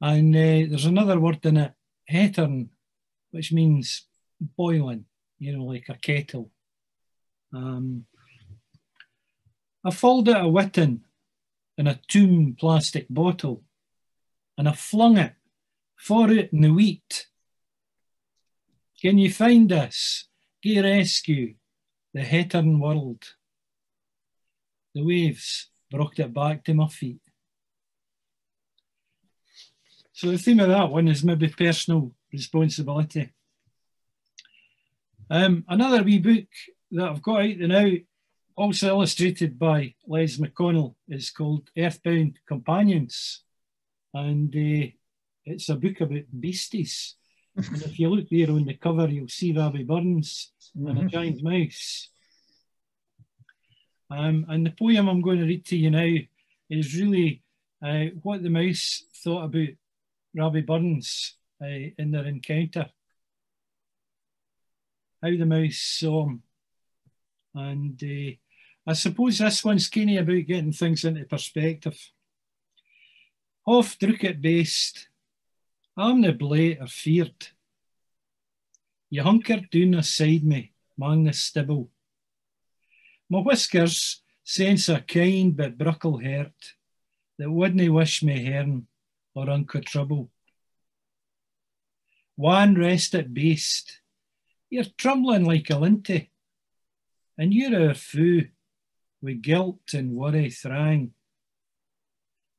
[SPEAKER 5] And uh, there's another word in it, hettern, which means boiling, you know, like a kettle. Um, I filled it a witten in a tomb plastic bottle and I flung it for it in the wheat. Can you find us? Gay rescue the hettern world. The waves brought it back to my feet. So the theme of that one is maybe personal responsibility. Um, another wee book that I've got out there now, also illustrated by Les McConnell, is called Earthbound Companions. And uh, it's a book about beasties. And if you look there on the cover, you'll see Rabbie Burns mm-hmm. and a mm-hmm. giant mouse. Um, and the poem I'm going to read to you now is really uh, what the mouse thought about Rabbie Burns uh, in their encounter. How the mouse saw him. And uh, I suppose this one's keenly about getting things into perspective. Off Drucket based, I'm the blade or feared. You hunkered down aside me, mang the stibble. My whiskers sense a kind but bruckle heart that wouldn't wish me hern or unco trouble. One rest at beast, you're trembling like a linty, and you're our foo, with guilt and worry thrang.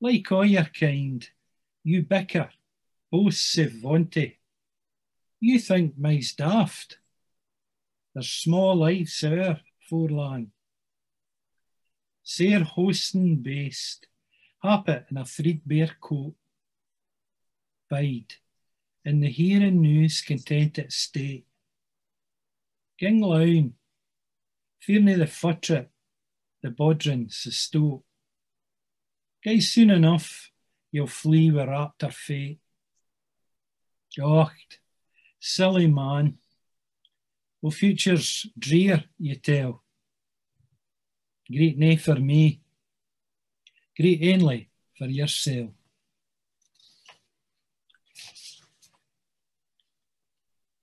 [SPEAKER 5] Like all your kind, you bicker, both siv vaunty. You think me's daft. There's small lives our forlang. Sair hosten based, happet in a threadbare coat. Bide, in the here and now's contented state. Ging lown, fearne the futter, the bodrins, the stoat. Gai soon enough, you'll flee with raptor fate. Gocht, silly man. Well, future's drear, you tell. Great nay for me, great only for yourself.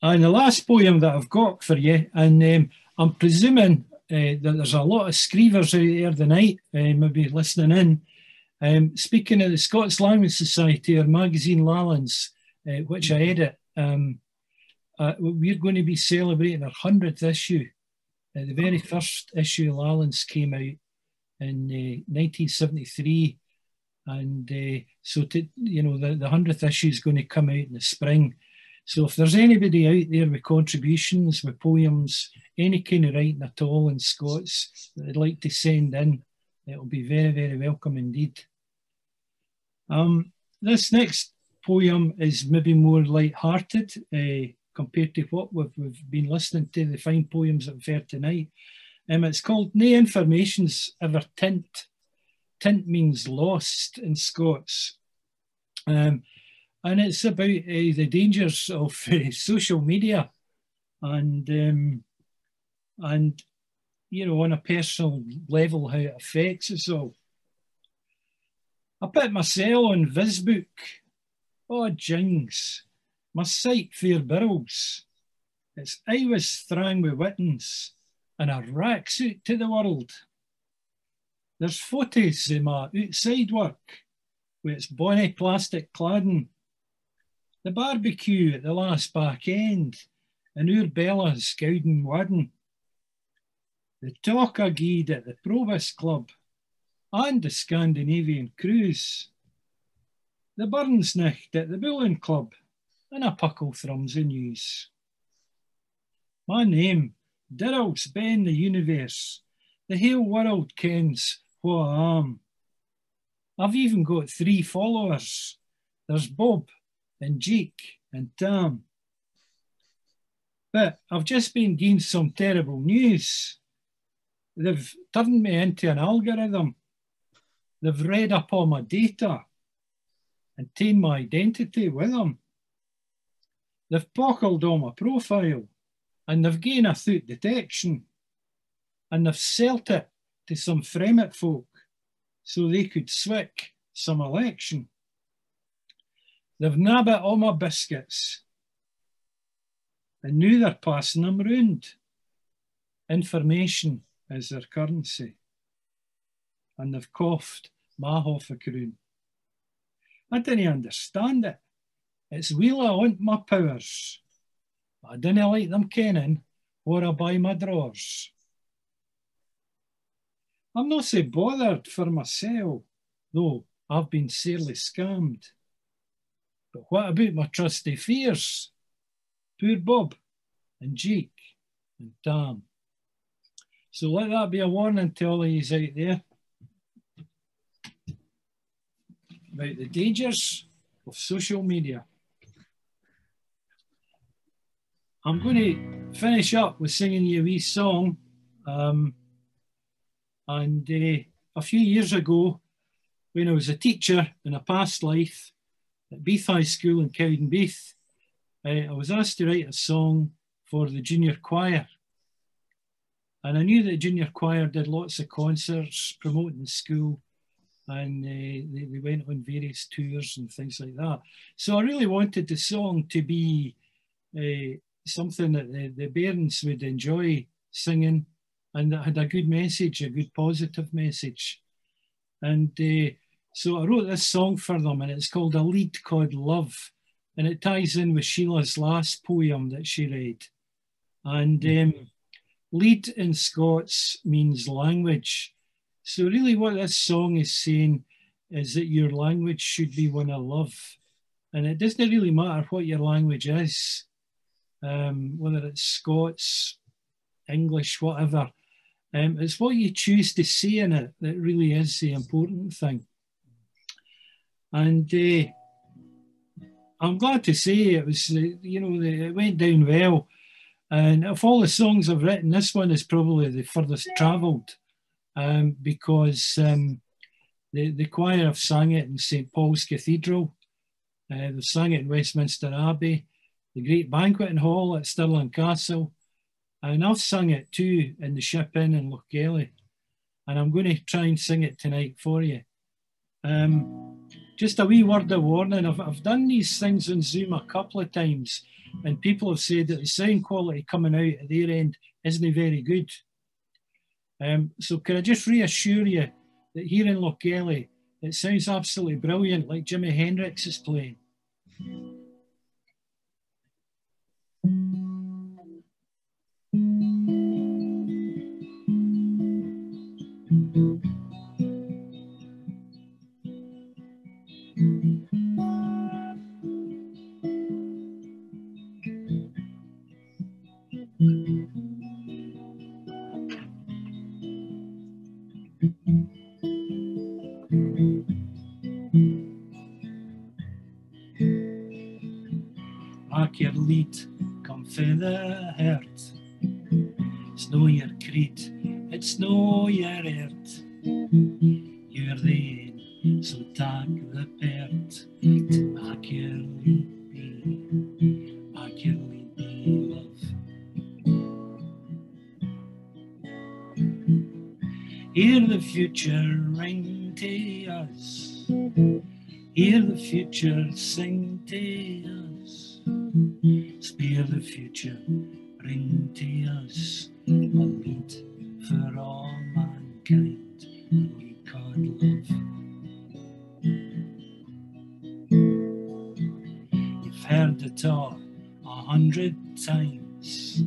[SPEAKER 5] And the last poem that I've got for you, and um, I'm presuming uh, that there's a lot of screevers out there tonight, uh, maybe listening in. Um, speaking of the Scots Language Society, or magazine Lallans, uh, which I edit, um, uh, we're going to be celebrating our 100th issue. Uh, the very first issue of Lallans came out in 1973. And so, to, you know, the, the 100th issue is going to come out in the spring. So if there's anybody out there with contributions, with poems, any kind of writing at all in Scots that they'd like to send in, it'll be very, very welcome indeed. Um, this next poem is maybe more light-hearted uh, compared to what we've, we've, been listening to, the fine poems that we've heard tonight. Um, it's called Nae Information's Ever Tint. Tint means lost in Scots. Um, and it's about uh, the dangers of uh, social media and um, and you know on a personal level how it affects us all. I put myself on Visbook. Oh jings, my sight fair birls. It's I was thrang with wittens and a rack suit to the world. There's photos of my outside work with its bonny plastic cladding. The barbecue at the last back end, and our Bella's Gowden Wadden. The talk I gied at the Provost Club, and the Scandinavian cruise. The Burns Burnsnicht at the Bullen Club, and a puckle thrums in news. My name, Dirrell's Ben the universe. The whole world kens who I am. I've even got three followers. There's Bob and Jake and Tam. But I've just been getting some terrible news. They've turned me into an algorithm. They've read up all my data and taken my identity with them. They've pockled all my profile and they've gained a through detection and they've sold it to some Fremit folk so they could swick some election. They've nabbed all my biscuits and now they're passing them round. Information is their currency. And they've coughed my half a croon. I didn't understand it. It's wheel I want my powers. I didn't like them kenning where I buy my drawers. I'm not so bothered for myself, though I've been sorely scammed. But what about my trusty fears? Poor Bob and Jake and Tam. So let that be a warning to all of you out there about the dangers of social media. I'm going to finish up with singing you a wee song. Um, and uh, a few years ago, when I was a teacher in a past life at Beath High School in Cowdenbeath, uh, I was asked to write a song for the junior choir. And I knew that junior choir did lots of concerts promoting school and uh, they, they, went on various tours and things like that. So I really wanted the song to be uh, something that the, the bairns would enjoy singing and that had a good message, a good positive message. And uh, so I wrote this song for them and it's called A Lead Called Love. And it ties in with Sheila's last poem that she read. And um, lead in Scots means language. So really what this song is saying is that your language should be one of love. And it doesn't really matter what your language is um, whether it's Scots, English, whatever. Um, it's what you choose to say in it that really is the important thing. And uh, I'm glad to say it was, uh, you know, it went down well. And of all the songs I've written, this one is probably the furthest travelled um, because um, the, the choir have sung it in St Paul's Cathedral, uh, they've sung it in Westminster Abbey, the great banqueting hall at Stirling Castle. And I've sung it too in the Ship Inn in Lochgelly. And I'm going to try and sing it tonight for you. Um, just a wee word of warning. I've, I've done these things on Zoom a couple of times, and people have said that the sound quality coming out at their end isn't very good. Um, so can I just reassure you that here in Lochgelly, it sounds absolutely brilliant, like Jimi Hendrix is playing. Lied kom verder hert. Your creed, het snow your ert. You're the so tak the pert. Your lead be, make your lead be love. Hear the future ring to us. Hear the future sing hundred times.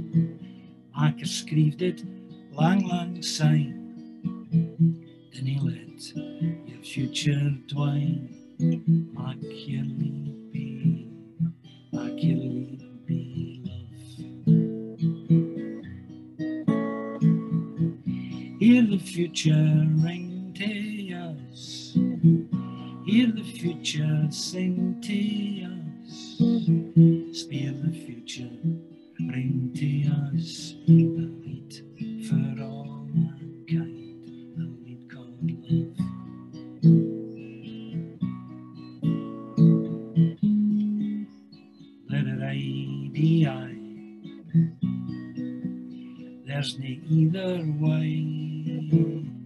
[SPEAKER 5] Maak skreef dit lang, lang syne. Then he let your future dwine. Maak your leapie, maak your leapie love. Hear the future ring to us. Hear the future sing to us. Spear the future ring to us. A lead for all mankind, a lead called love. Let it be I There's no either way.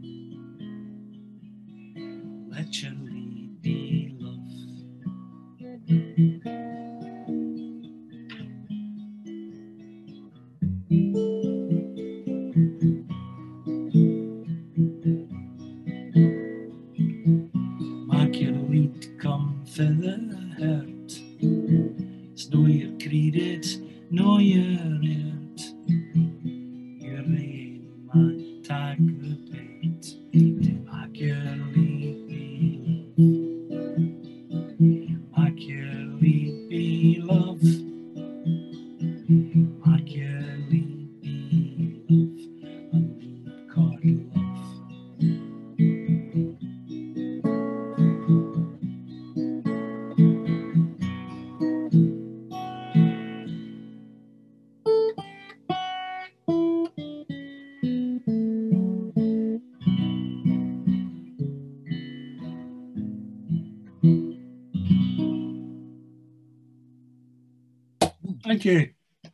[SPEAKER 5] Thank you.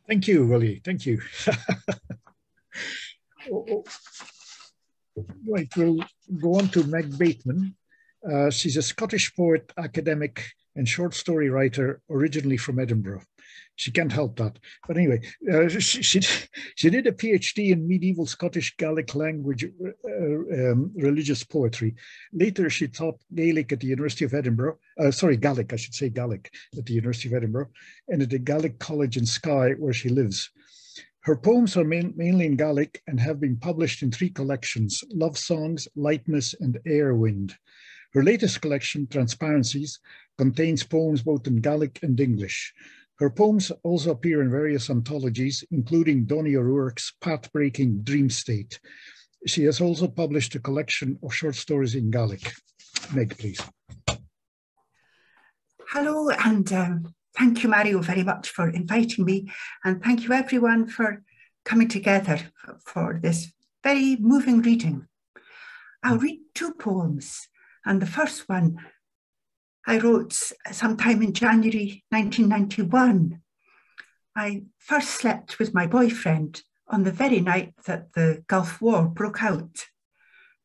[SPEAKER 2] Thank you, Willie. Thank you. [LAUGHS] Oh, oh. Right, we'll go on to Meg Bateman. Uh, she's a Scottish poet, academic, and short story writer, originally from Edinburgh. She can't help that. But anyway, uh, she, she, she did a PhD in medieval Scottish Gaelic language uh, um, religious poetry. Later, she taught Gaelic at the University of Edinburgh. Uh, sorry, Gaelic, I should say Gaelic, at the University of Edinburgh, and at the Gaelic College in Skye, where she lives. Her poems are main, mainly in Gaelic and have been published in three collections, Love Songs, Lightness, and Fair Wind. Her latest collection, Transparencies, contains poems both in Gaelic and English. Her poems also appear in various anthologies, including Donny O'Rourke's path-breaking Dream State. She has also published a collection of short stories in Gaelic. Meg, please.
[SPEAKER 6] Hello, and um, thank you, Mario, very much for inviting me. And thank you, everyone, for coming together for, for this very moving reading. I'll read two poems. And the first one I wrote sometime in January 1991. I first slept with my boyfriend on the very night that the Gulf War broke out.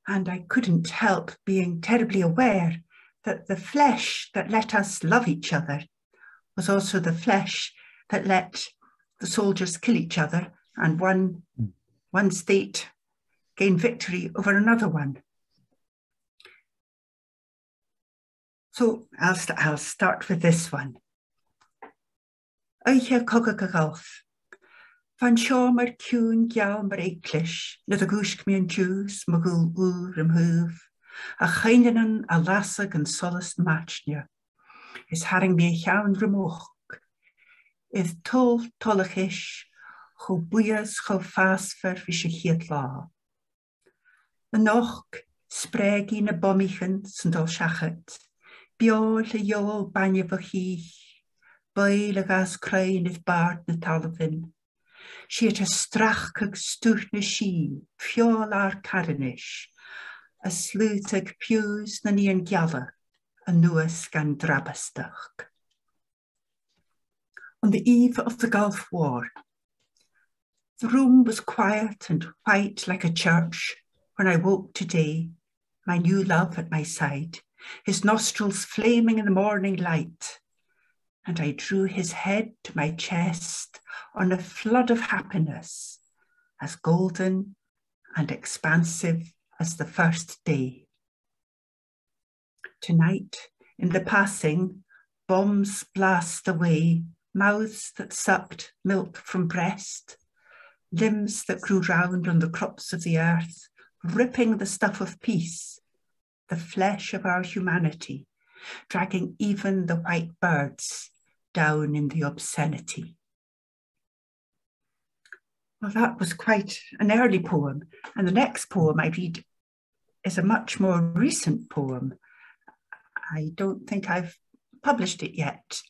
[SPEAKER 6] And I couldn't help being terribly aware that the flesh that let us love each other was also the flesh that let the soldiers kill each other and one, hmm. one state gain victory over another one. So I'll, st I'll start with this one. Eiche cogad go golf. Fan seo mar ciún geall mar éiclis na a gúisc míon dús mo gúil úr am thuúh, a chainean a lasag an solas matne. Is haring mé chean remóch. Is tol tolachis, cho buas cho fásfer fi se chiad lá. Na noch sprégi na bomichen san dal seachat, Biol le jol banne fo chiich, Bail a gas crain if bard na talafin. Si het a strach ag stúch na sí, fiol ar caranis, a slút ag piws na ni an giala, a nuas gan drabastach. On the eve of the Gulf War, the room was quiet and white like a church when I woke today, my new love at my side, his nostrils flaming in the morning light. And I drew his head to my chest on a flood of happiness, as golden and expansive as the first day. Tonight, in the passing, bombs blast away mouths that sucked milk from breast, limbs that grew round on the crops of the earth, ripping the stuff of peace, the flesh of our humanity, dragging even the white birds down in the obscenity. Well, that was quite an early poem. And the next poem I read is a much more recent poem. I don't think I've published it yet.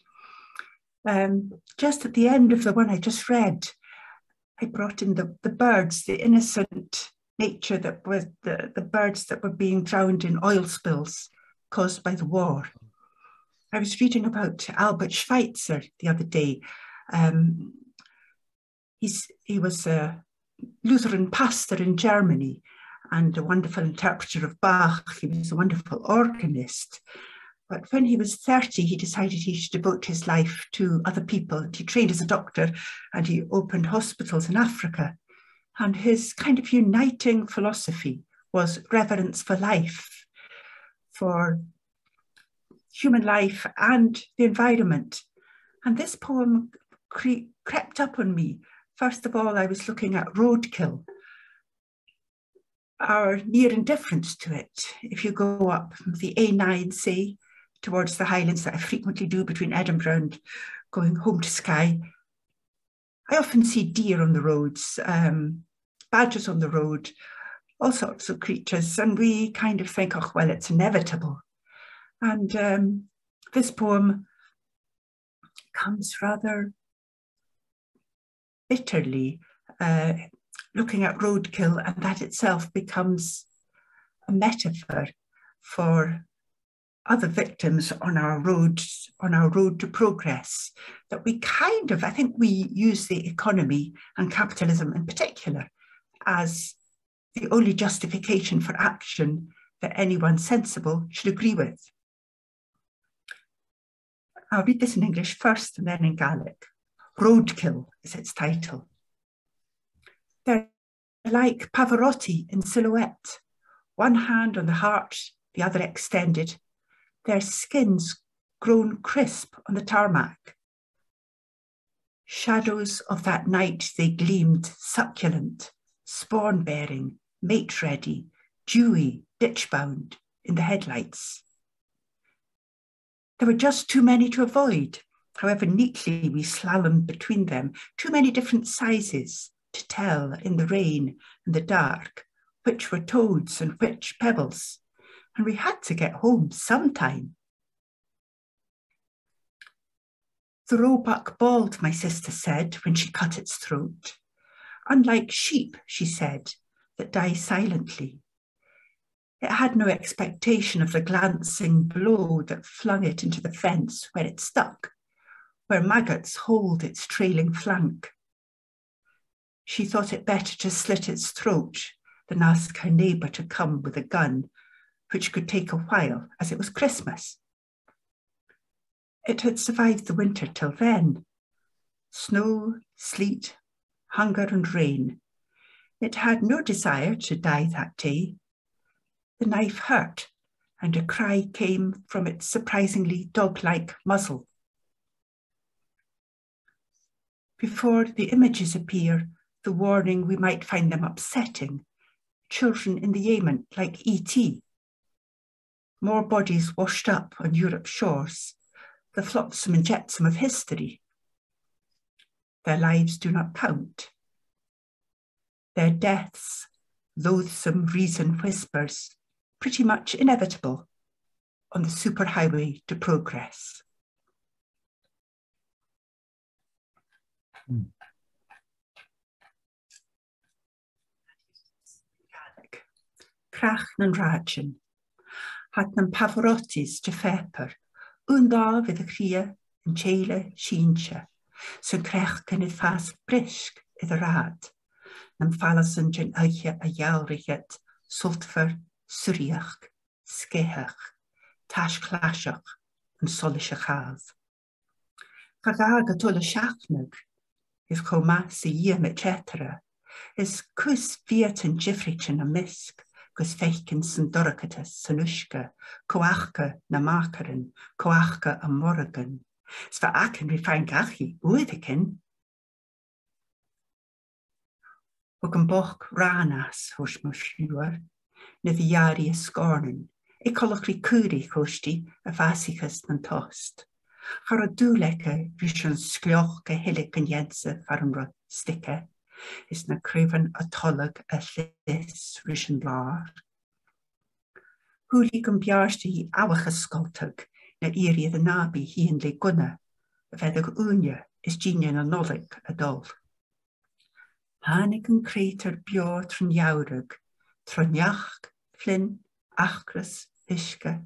[SPEAKER 6] Um, just at the end of the one I just read, I brought in the, the birds, the innocent nature that was the, the birds that were being drowned in oil spills caused by the war. I was reading about Albert Schweitzer the other day. Um, he's, he was a Lutheran pastor in Germany and a wonderful interpreter of Bach. He was a wonderful organist. But when he was 30, he decided he should devote his life to other people. He trained as a doctor and he opened hospitals in Africa. And his kind of uniting philosophy was reverence for life, for human life and the environment. And this poem cre- crept up on me. First of all, I was looking at roadkill, our near indifference to it. If you go up the A9, say, towards the Highlands that I frequently do between Edinburgh and going home to Skye, I often see deer on the roads, um, badgers on the road, all sorts of creatures, and we kind of think, oh, well, it's inevitable. And um, this poem comes rather bitterly, uh, looking at roadkill, and that itself becomes a metaphor for other victims on our road on our road to progress that we kind of i think we use the economy and capitalism in particular as the only justification for action that anyone sensible should agree with. I'll read this in english first and then in gaelic. Roadkill is its title. They're like pavarotti in silhouette one hand on the heart the other extended their skins grown crisp on the tarmac. Shadows of that night they gleamed succulent, spawn bearing, mate ready, dewy, ditch bound in the headlights. There were just too many to avoid, however neatly we slalomed between them, too many different sizes to tell in the rain and the dark which were toads and which pebbles and we had to get home sometime. The roebuck bawled, my sister said, when she cut its throat. Unlike sheep, she said, that die silently. It had no expectation of the glancing blow that flung it into the fence where it stuck, where maggots hold its trailing flank. She thought it better to slit its throat than ask her neighbour to come with a gun which could take a while, as it was Christmas. It had survived the winter till then. Snow, sleet, hunger, and rain. It had no desire to die that day. The knife hurt, and a cry came from its surprisingly dog like muzzle. Before the images appear, the warning we might find them upsetting. Children in the Yemen, like E.T., more bodies washed up on Europe's shores, the flotsam and jetsam of history. Their lives do not count. Their deaths, loathsome reason whispers, pretty much inevitable on the superhighway to progress. Hmm. Crach and Rajin hat an Pavarottis de feper, undá vi a kria an chéle síse, sun krech gan it fast brisk i a raad, nam fallasan gin aiche a jaurichet, sotfer, surriach, skeach, tasláiseach an solisise chaaf. Ga ga a tolle seachnug, if kom ma sa dhi me chettere, is kus viet an jifritin a misk, gus fechcin san dorachata sanushka, coachca na mácarin, coachca a morrigan. Sfa acin ri fain gachi uidicin. Hwg yn boch rhanas hwys mewn siwar, na ddiari y sgornin, e colwch ri cwri chwsti a fasichas na'n tost. Char o dŵleca fi sy'n sglioch ga helic yn jensa ffarmro stica is na creifann atálag a llys ris an lár. Húlí gom bearsta hí áhacha na iriad a nábí híon le gunna, a fedag úne is díine na nolig a dol. Hánig an crétar beá trnjaurag, trnjaach, flin, achras, fiske,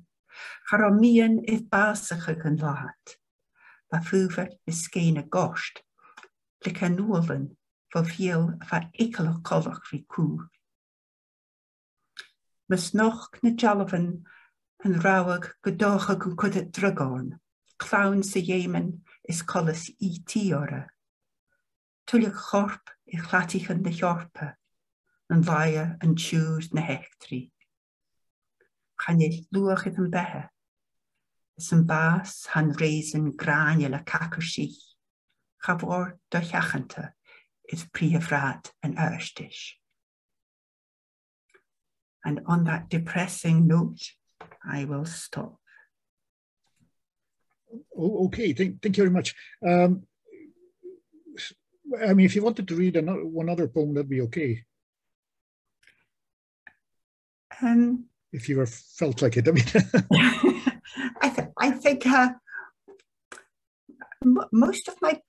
[SPEAKER 6] Char o mian idd basach ag yn lahat, ba fwfer is sgein a gost, lic a nŵlyn verfiel fa eicl ekelig colwch fi cw. Mys noch na jalavan yn rawag gydoch ag yn cwyd drygon, clawn sy iemen is colus i ti ora. Tulig chorp i chlatich yn dy llorpa, yn laia yn tiwr na hectri. Chanill lwach idd yn behe, Ys yn bas han reis yn graniel a cacr si, chafwr do llachanta. Is prifrad and yrstish. And on that depressing note, I will stop.
[SPEAKER 2] Okay, thank, thank you very much. Um, I mean, if you wanted to read another, one other poem, that'd be okay.
[SPEAKER 6] Um,
[SPEAKER 2] if you felt like it, I mean. [LAUGHS] [LAUGHS]
[SPEAKER 6] I, th I think uh, most of my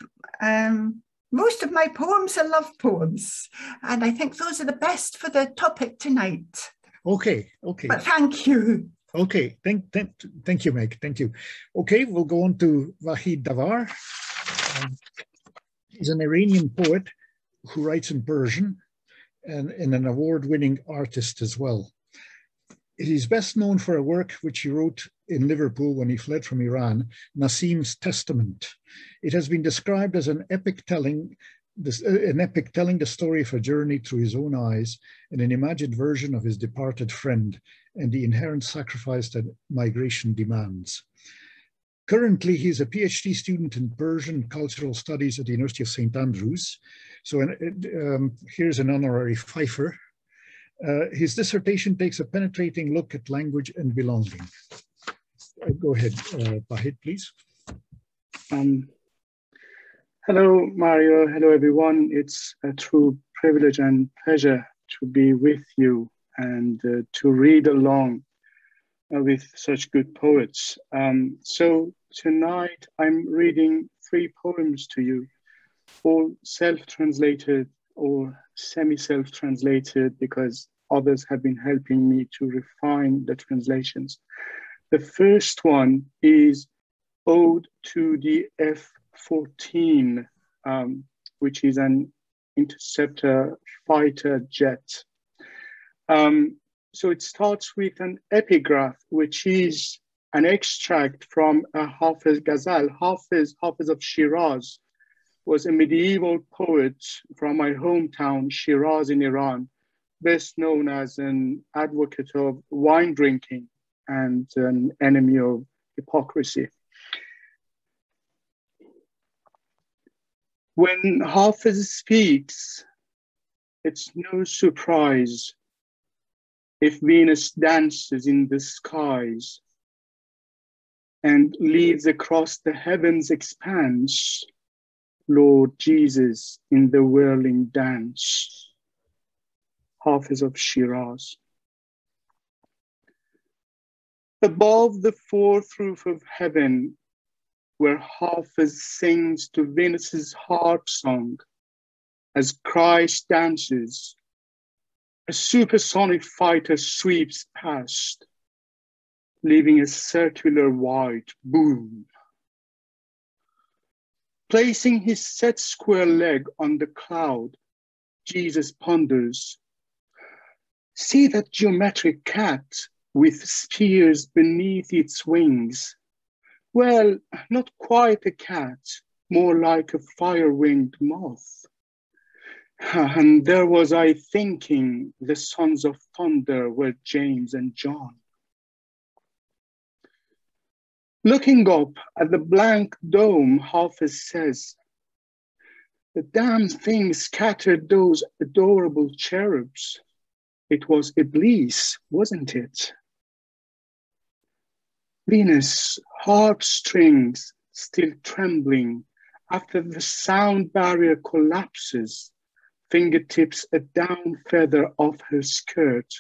[SPEAKER 6] um, most of my poems are love poems, and I think those are the best for the topic tonight.
[SPEAKER 2] Okay, okay.
[SPEAKER 6] But thank you.
[SPEAKER 2] Okay, thank, thank, thank you, Meg. Thank you. Okay, we'll go on to Wahid Davar. Um, He's an Iranian poet who writes in Persian and, and an award-winning artist as well. He's best known for a work which he wrote in Liverpool when he fled from Iran, Nassim's Testament. It has been described as an epic telling this, uh, an epic telling the story of a journey through his own eyes and an imagined version of his departed friend and the inherent sacrifice that migration demands. Currently, he's a PhD student in Persian cultural studies at the University of St. Andrews. So um, here's an honorary Pfeiffer. Uh, his dissertation takes a penetrating look at language and belonging. Uh, go ahead, uh, Vahid, please.
[SPEAKER 7] Um, hello, Mario. Hello, everyone. It's a true privilege and pleasure to be with you and uh, to read along uh, with such good poets. Um, so tonight I'm reading three poems to you, all self-translated or semi-self-translated because others have been helping me to refine the translations. The first one is Ode to the F-14, um, which is an interceptor fighter jet. Um, so it starts with an epigraph, which is an extract from a Hafiz Ghazal. Hafiz, Hafiz of Shiraz was a medieval poet from my hometown, Shiraz in Iran, best known as an advocate of wine drinking and an enemy of hypocrisy. When Hafiz speaks, it's no surprise if Venus dances in the skies and leads across the heavens expanse, Lord Jesus in the whirling dance. Hafiz of Shiraz. Above the fourth roof of heaven, where Hafiz sings to Venus's harp song, as Christ dances, a supersonic fighter sweeps past, leaving a circular white boom. Placing his set square leg on the cloud, Jesus ponders, see that geometric cat with spears beneath its wings. Well, not quite a cat, more like a fire-winged moth. And there was I thinking the sons of thunder were James and John. Looking up at the blank dome, Hafiz says, the damn thing scattered those adorable cherubs. It was Iblis, wasn't it? Venus, heartstrings still trembling after the sound barrier collapses, fingertips a down feather off her skirt.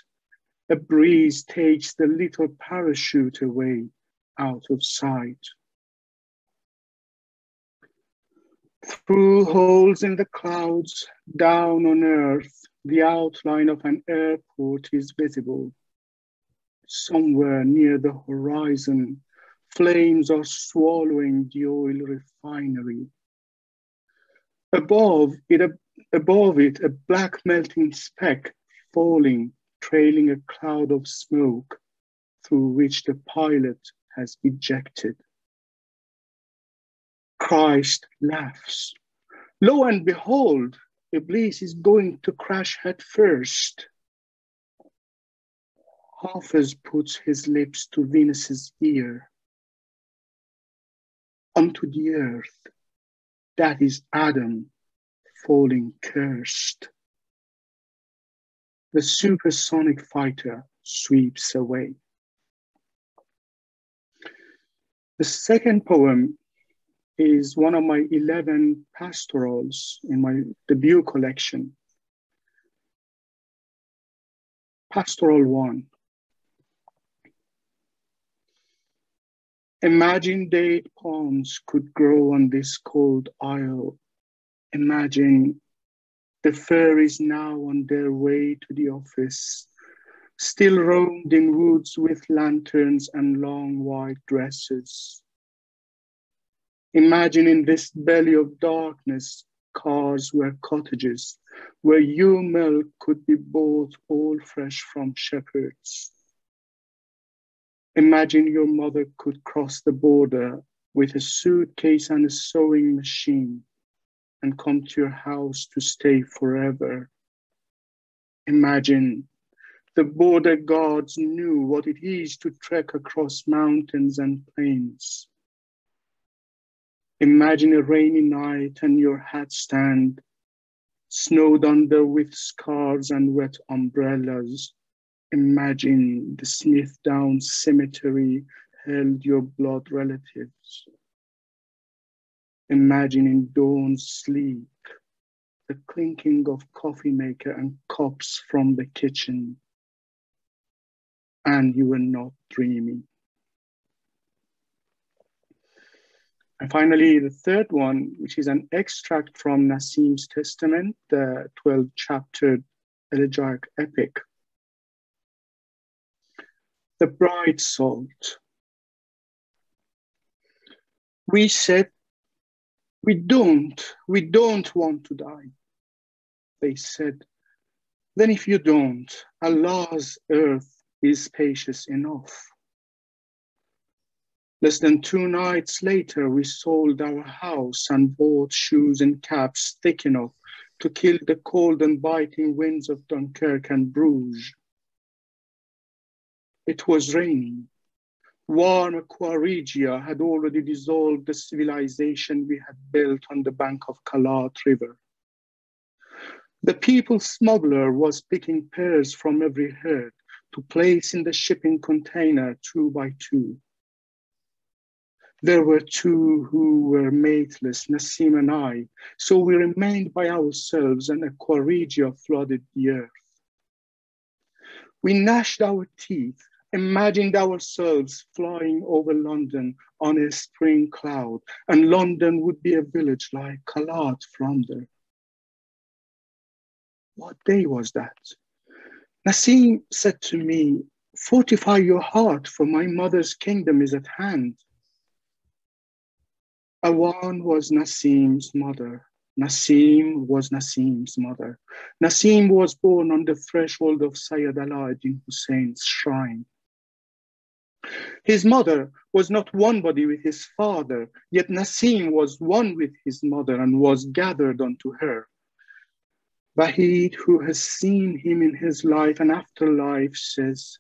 [SPEAKER 7] A breeze takes the little parachute away out of sight. Through holes in the clouds, down on earth, the outline of an airport is visible. Somewhere near the horizon, flames are swallowing the oil refinery. Above it, above it, a black melting speck falling, trailing a cloud of smoke through which the pilot has ejected. Christ laughs. Lo and behold, Iblis is going to crash head Hafiz puts his lips to Venus's ear. Unto the earth, that is Adam falling cursed. The supersonic fighter sweeps away. The second poem is one of my 11 pastorals in my debut collection. Pastoral 1. Imagine date palms could grow on this cold isle. Imagine the fairies now on their way to the office still roamed in woods with lanterns and long white dresses. Imagine in this belly of darkness, cars were cottages, where ewe milk could be bought all fresh from shepherds. Imagine your mother could cross the border with a suitcase and a sewing machine and come to your house to stay forever. Imagine the border guards knew what it is to trek across mountains and plains. Imagine a rainy night and your hat stand, snowed under with scarves and wet umbrellas. Imagine the Smithdown Cemetery held your blood relatives. Imagine in dawn's sleep the clinking of coffee maker and cups from the kitchen and you were not dreaming. And finally, the third one, which is an extract from Nassim's Testament, the 12 chapter elegiac epic. The bright salt. We said, we don't, we don't want to die. They said, then if you don't, Allah's earth is spacious enough. Less than two nights later, we sold our house and bought shoes and caps thick enough to kill the cold and biting winds of Dunkirk and Bruges. It was raining. Warm Aqua Regia had already dissolved the civilization we had built on the bank of Calat River. The people smuggler was picking pears from every herd to place in the shipping container two by two. There were two who were mateless, Nassim and I, so we remained by ourselves and Aqua Regia flooded the earth. We gnashed our teeth, imagined ourselves flying over London on a spring cloud, and London would be a village like Calat Flounder. What day was that? Nassim said to me, Fortify your heart, for my mother's kingdom is at hand. Awan was Nassim's mother. Nassim was Nassim's mother. Nassim was born on the threshold of Sayyid Alauddin Hussein's shrine. His mother was not one body with his father, yet Nassim was one with his mother and was gathered unto her. Vahid, who has seen him in his life and afterlife, says,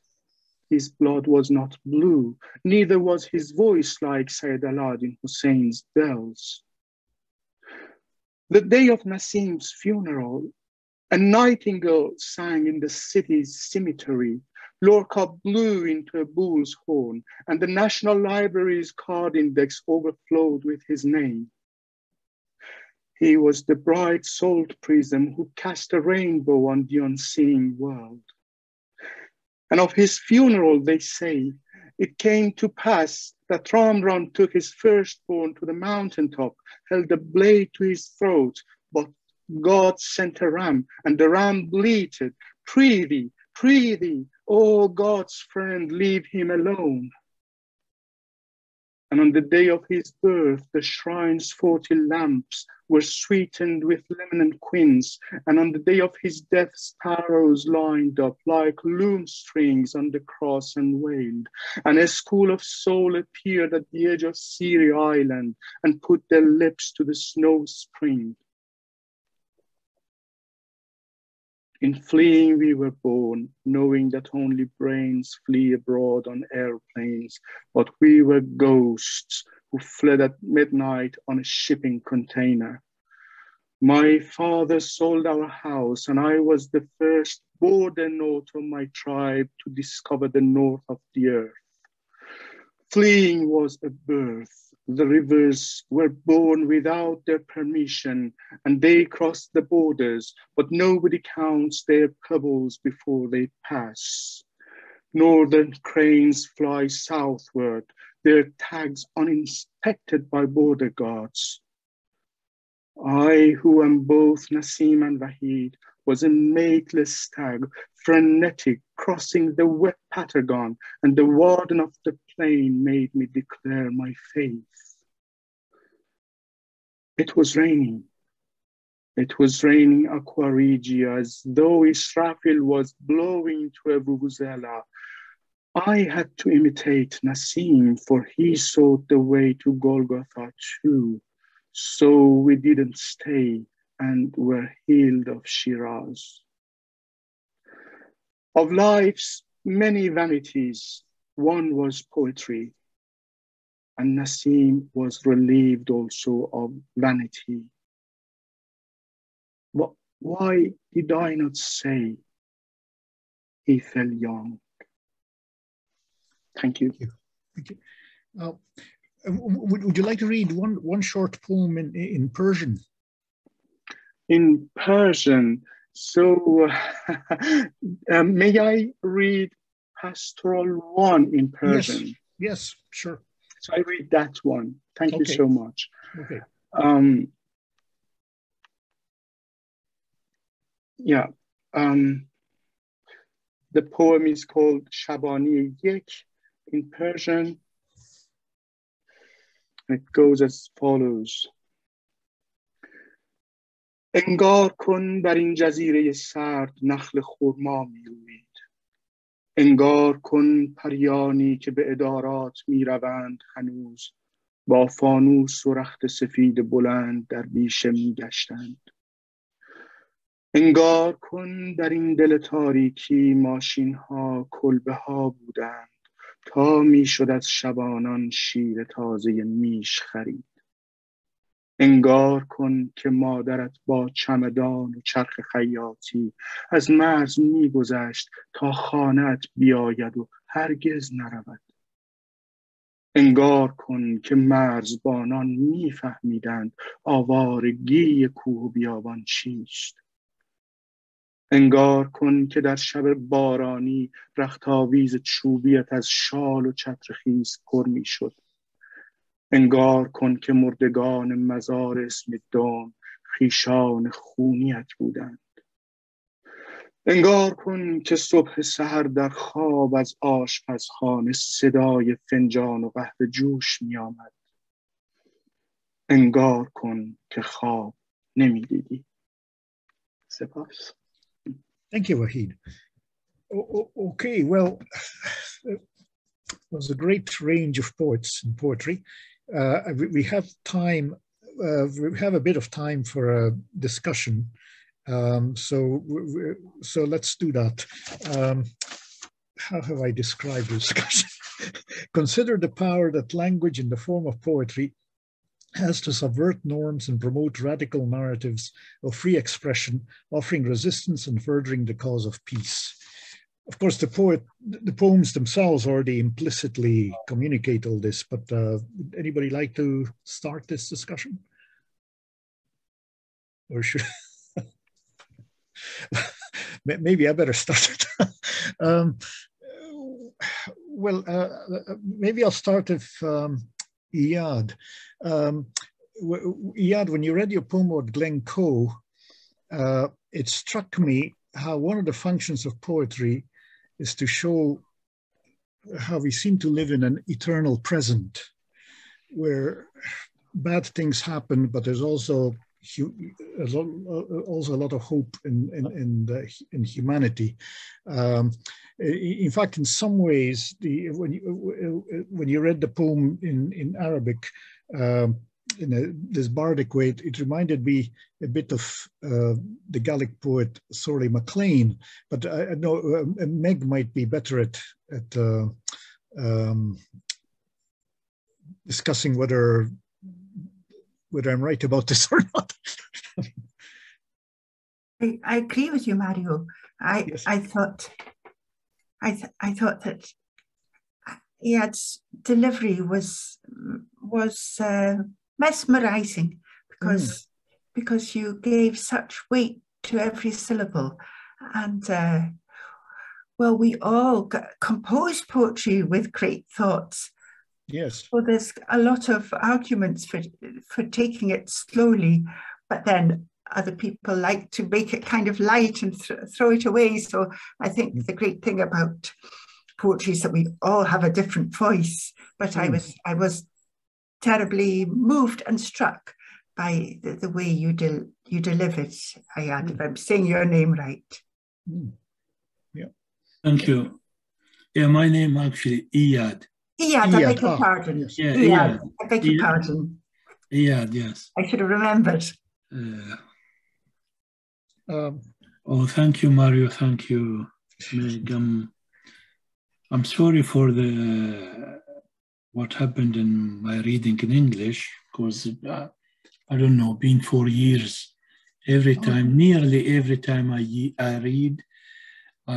[SPEAKER 7] his blood was not blue, neither was his voice like Sayyid Aladdin Hussein's bells. The day of Nassim's funeral, a nightingale sang in the city's cemetery. Lorca blew into a bull's horn, and the National Library's card index overflowed with his name. He was the bright salt prism who cast a rainbow on the unseeing world. And of his funeral, they say, it came to pass that Ramran took his firstborn to the mountaintop, held a blade to his throat, but God sent a ram, and the ram bleated, Prithee, prithee, O God's friend, leave him alone. And on the day of his birth, the shrine's forty lamps were sweetened with lemon and quince. And on the day of his death, sparrows lined up like loom strings on the cross and wailed. And a school of soul appeared at the edge of Syria Island and put their lips to the snow spring. In fleeing we were born, knowing that only brains flee abroad on airplanes, but we were ghosts who fled at midnight on a shipping container. My father sold our house, and I was the first border note of my tribe to discover the north of the earth. Fleeing was a birth, the rivers were born without their permission and they cross the borders, but nobody counts their pebbles before they pass. Northern cranes fly southward, their tags uninspected by border guards. I, who am both Nassim and Vahid, was a mateless stag, frenetic, crossing the wet Patagon, and the warden of the plain made me declare my faith. It was raining. It was raining aqua regia as though Israfil was blowing to a vuvuzela. I had to imitate Nassim, for he sought the way to Golgotha too. So we didn't stay and were healed of Shiraz. Of life's many vanities, one was poetry, and Nassim was relieved also of vanity. But why did I not say he fell young? Thank you.
[SPEAKER 2] Thank you. Thank you. Uh, would, would you like to read one, one short poem in, in Persian?
[SPEAKER 7] In Persian, so [LAUGHS] uh, may I read Pastoral 1 in Persian?
[SPEAKER 2] Yes, yes sure.
[SPEAKER 7] So I read that one. Thank okay. you so much.
[SPEAKER 2] Okay.
[SPEAKER 7] Um, yeah. Um, the poem is called Shabani Yek in Persian. It goes as follows. انگار کن بر این جزیره سرد نخل خورما میروید انگار کن پریانی که به ادارات می روند هنوز. با فانوس و رخت سفید بلند در بیشه می گشتند انگار کن در این دل تاریکی ماشین ها کلبه ها بودند. تا می شد از شبانان شیر تازه میش خرید. انگار کن که مادرت با چمدان و چرخ خیاطی از مرز میگذشت تا خانت بیاید و هرگز نرود. انگار کن که مرزبانان میفهمیدند آوارگی کوه و بیابان چیست. انگار کن که در شب بارانی رختاویز چوبیت از شال و چتر خیز پر می‌شد. انگار کن که مردگان مزار اسم دام خیشان خونیت بودند انگار کن که صبح سحر در خواب از آشپزخانه صدای فنجان و قهوه جوش می آمد انگار کن که خواب نمی‌دیدی سپاس
[SPEAKER 2] Thank you, Wahid. okay, well, [SIGHS] there's a great range of poets and poetry. Uh, we have time, uh, we have a bit of time for a discussion. Um, so, so let's do that. Um, how have I described this discussion? [LAUGHS] Consider the power that language in the form of poetry has to subvert norms and promote radical narratives of free expression, offering resistance and furthering the cause of peace. Of course, the poet, the poems themselves already implicitly communicate all this, but uh, would anybody like to start this discussion? Or should [LAUGHS] maybe I better start it. [LAUGHS] um, well, uh, maybe I'll start with um, Iyad. Um, Iyad, when you read your poem about Glencoe, uh, it struck me how one of the functions of poetry is to show how we seem to live in an eternal present, where bad things happen, but there's also also a lot of hope in in in, the, in humanity. Um, in fact, in some ways, the when you when you read the poem in in Arabic. Um, in a, this bardic way, it, it, reminded me a bit of uh, the Gaelic poet Sorley MacLean, but I, I know uh, Meg might be better at at uh, um, discussing whether whether I'm right about this [LAUGHS] or not.
[SPEAKER 6] I, I, agree with you, Mario. I yes. I thought I th I thought that Iyad's delivery was was uh, mesmerizing because mm. because you gave such weight to every syllable, and uh, well, we all compose poetry with great thoughts,
[SPEAKER 2] Yes.
[SPEAKER 6] Well, there's a lot of arguments for for taking it slowly, but then other people like to make it kind of light and th throw it away. So I think mm. the great thing about poetry is that we all have a different voice. But mm. I was I was terribly moved and struck by the, the way you del you deliver it. Iyad, mm. if I'm saying your name right.
[SPEAKER 2] Mm. Yeah.
[SPEAKER 4] Thank you. Yeah, my name actually Iyad.
[SPEAKER 6] Iyad, I beg your oh, pardon. Yes.
[SPEAKER 4] Yeah, Iyad,
[SPEAKER 6] I beg your pardon.
[SPEAKER 4] Iyad, yes.
[SPEAKER 6] I should have remembered.
[SPEAKER 4] Uh, um, oh, thank you, Mario. Thank you, Meg. Um, I'm sorry for the what happened in my reading in English because uh, I don't know, been four years. Every oh. time, oh. nearly every time I I read,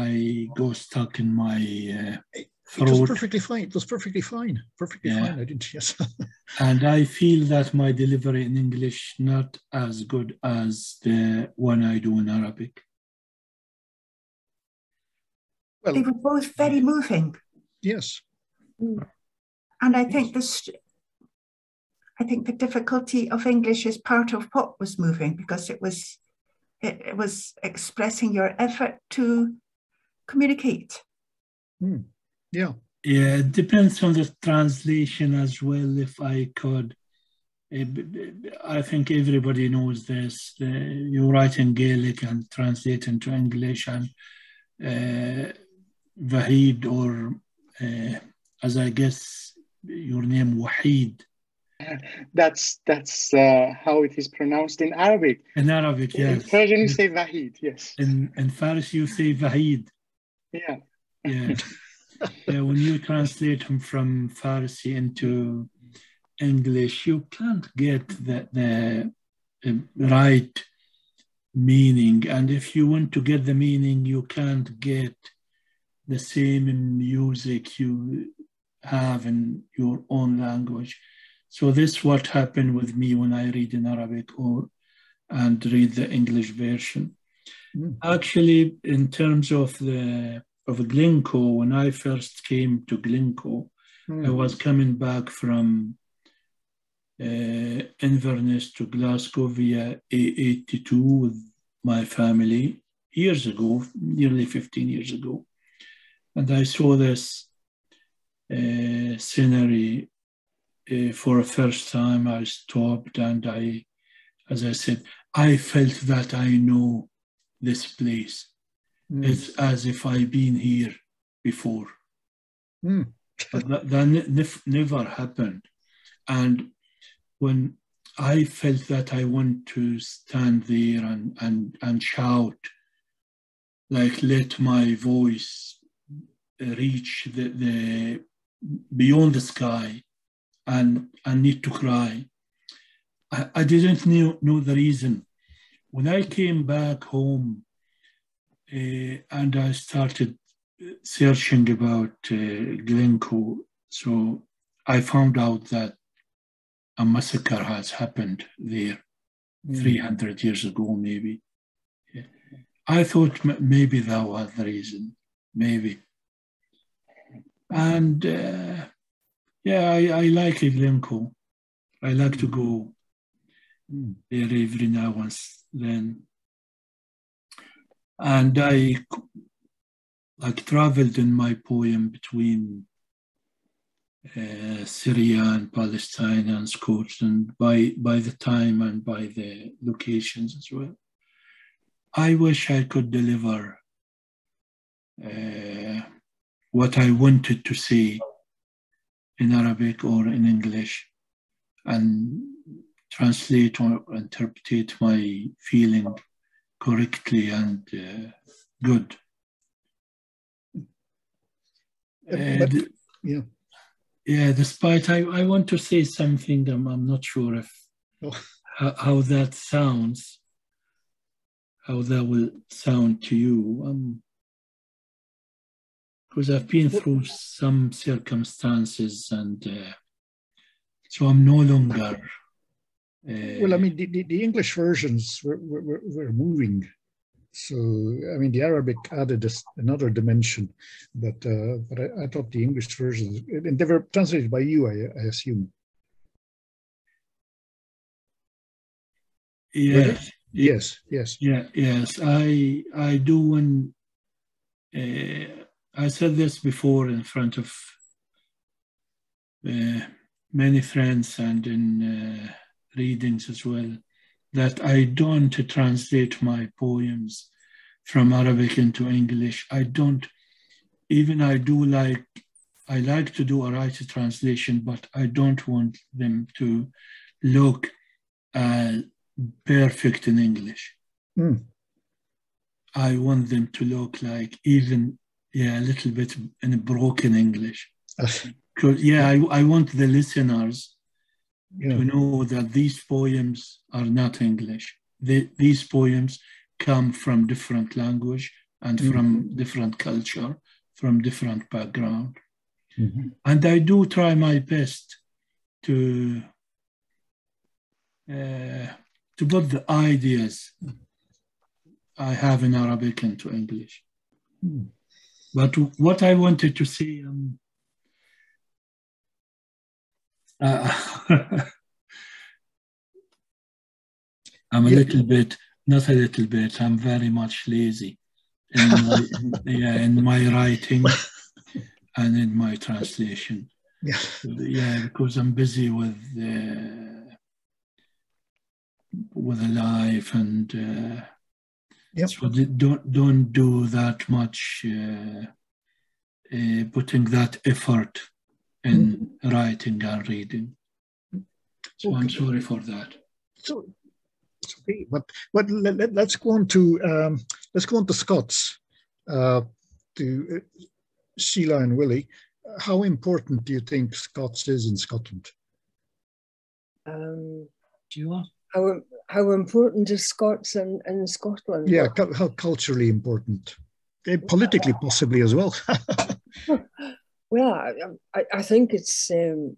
[SPEAKER 4] I go stuck in my uh,
[SPEAKER 2] it was perfectly fine. It was perfectly fine. Perfectly yeah. fine. I didn't. Yes. [LAUGHS]
[SPEAKER 4] and I feel that my delivery in English not as good as the one I do in Arabic.
[SPEAKER 6] Well, they were both very moving.
[SPEAKER 2] Yes.
[SPEAKER 6] And I think this. I think the difficulty of English is part of what was moving because it was, it, it was expressing your effort to communicate.
[SPEAKER 2] Mm. Yeah.
[SPEAKER 4] Yeah, it depends on the translation as well. If I could, eh, I think everybody knows this. You write in Gaelic and translate into English, and uh, Vahid, or uh, as I guess your name Wahid.
[SPEAKER 7] That's that's uh, how it is pronounced in Arabic.
[SPEAKER 4] In Arabic, yes.
[SPEAKER 7] In Persian, you say Vahid, yes.
[SPEAKER 4] In in Farsi, you say Vahid.
[SPEAKER 7] Yeah.
[SPEAKER 4] Yeah. [LAUGHS] yeah, when you translate them from Farsi into English, you can't get the, the um, right meaning. And if you want to get the meaning, you can't get the same music you have in your own language. So this is what happened with me when I read in Arabic or and read the English version. Mm. Actually, in terms of the of Glencoe, when I first came to Glencoe, mm. I hmm. was coming back from uh, Inverness to Glasgow via A82 with my family years ago, nearly 15 years ago. And I saw this uh, scenery uh, for the first time. I stopped and I, as I said, I felt that I know this place. Mm. It's as if I've been here before.
[SPEAKER 2] Mm.
[SPEAKER 4] but that, that never happened. And when I felt that I want to stand there and, and, and shout, like let my voice reach the, the beyond the sky and I need to cry. I, I didn't know, know the reason. When I came back home uh, and I started searching about uh, Glencoe, so I found out that a massacre has happened there mm. 300 years ago, maybe. I thought maybe that was the reason, maybe. And uh, yeah, I, I like Glencoe. I like to go mm. there every now and then. And I like traveled in my poem between uh, Syria and Palestine and Scotland by, by the time and by the locations as well. I wish I could deliver uh, what I wanted to say in Arabic or in English and translate or interpret my feeling correctly and uh, good.
[SPEAKER 2] But, yeah
[SPEAKER 4] yeah, despite I, I want to say something, I'm, I'm not sure if oh. how, how, that sounds, how that will sound to you. Um, because I've been through some circumstances and uh, so I'm no longer.
[SPEAKER 2] Uh, well, I mean, the, the, the English versions were, were, were moving so, I mean, the Arabic added another dimension, but uh, but I, I, thought the English versions, and they were translated by you, I, I assume.
[SPEAKER 4] Yes.
[SPEAKER 2] Yes. Yes.
[SPEAKER 4] Yeah. Yes. I I do when uh, I said this before in front of uh, many friends and in uh, readings as well that I don't translate my poems from Arabic into English. I don't, even I do like, I like to do a right translation, but I don't want them to look uh, perfect in English. Mm. I want them to look like even, yeah, a little bit in a broken English. Because, yeah, I, I want the listeners yeah. to know that these poems are not English. They, these poems come from different language and mm-hmm. from different culture, from different background. Mm-hmm. And I do try my best to uh, to put the ideas I have in Arabic into English. Mm. But what I wanted to say, um, [LAUGHS] uh, I'm a little bit, not a little bit, I'm very much lazy in my, [LAUGHS] yeah, in my writing and in my translation.
[SPEAKER 2] Yeah,
[SPEAKER 4] yeah because I'm busy with uh, with a life and uh, yep. so don't don't do that much uh, uh, putting that effort in mm-hmm. writing and reading. So okay. I'm sorry for that.
[SPEAKER 2] So, it's okay, but but let, us let, go on to um, let's go on to Scots, uh, to uh, Sheila and Willie. How important do you think Scots is in Scotland?
[SPEAKER 3] Um, do you want? How how important is Scots in, in Scotland?
[SPEAKER 2] Yeah, how culturally important, eh, politically possibly as well. [LAUGHS]
[SPEAKER 3] Well, I, I think it's um,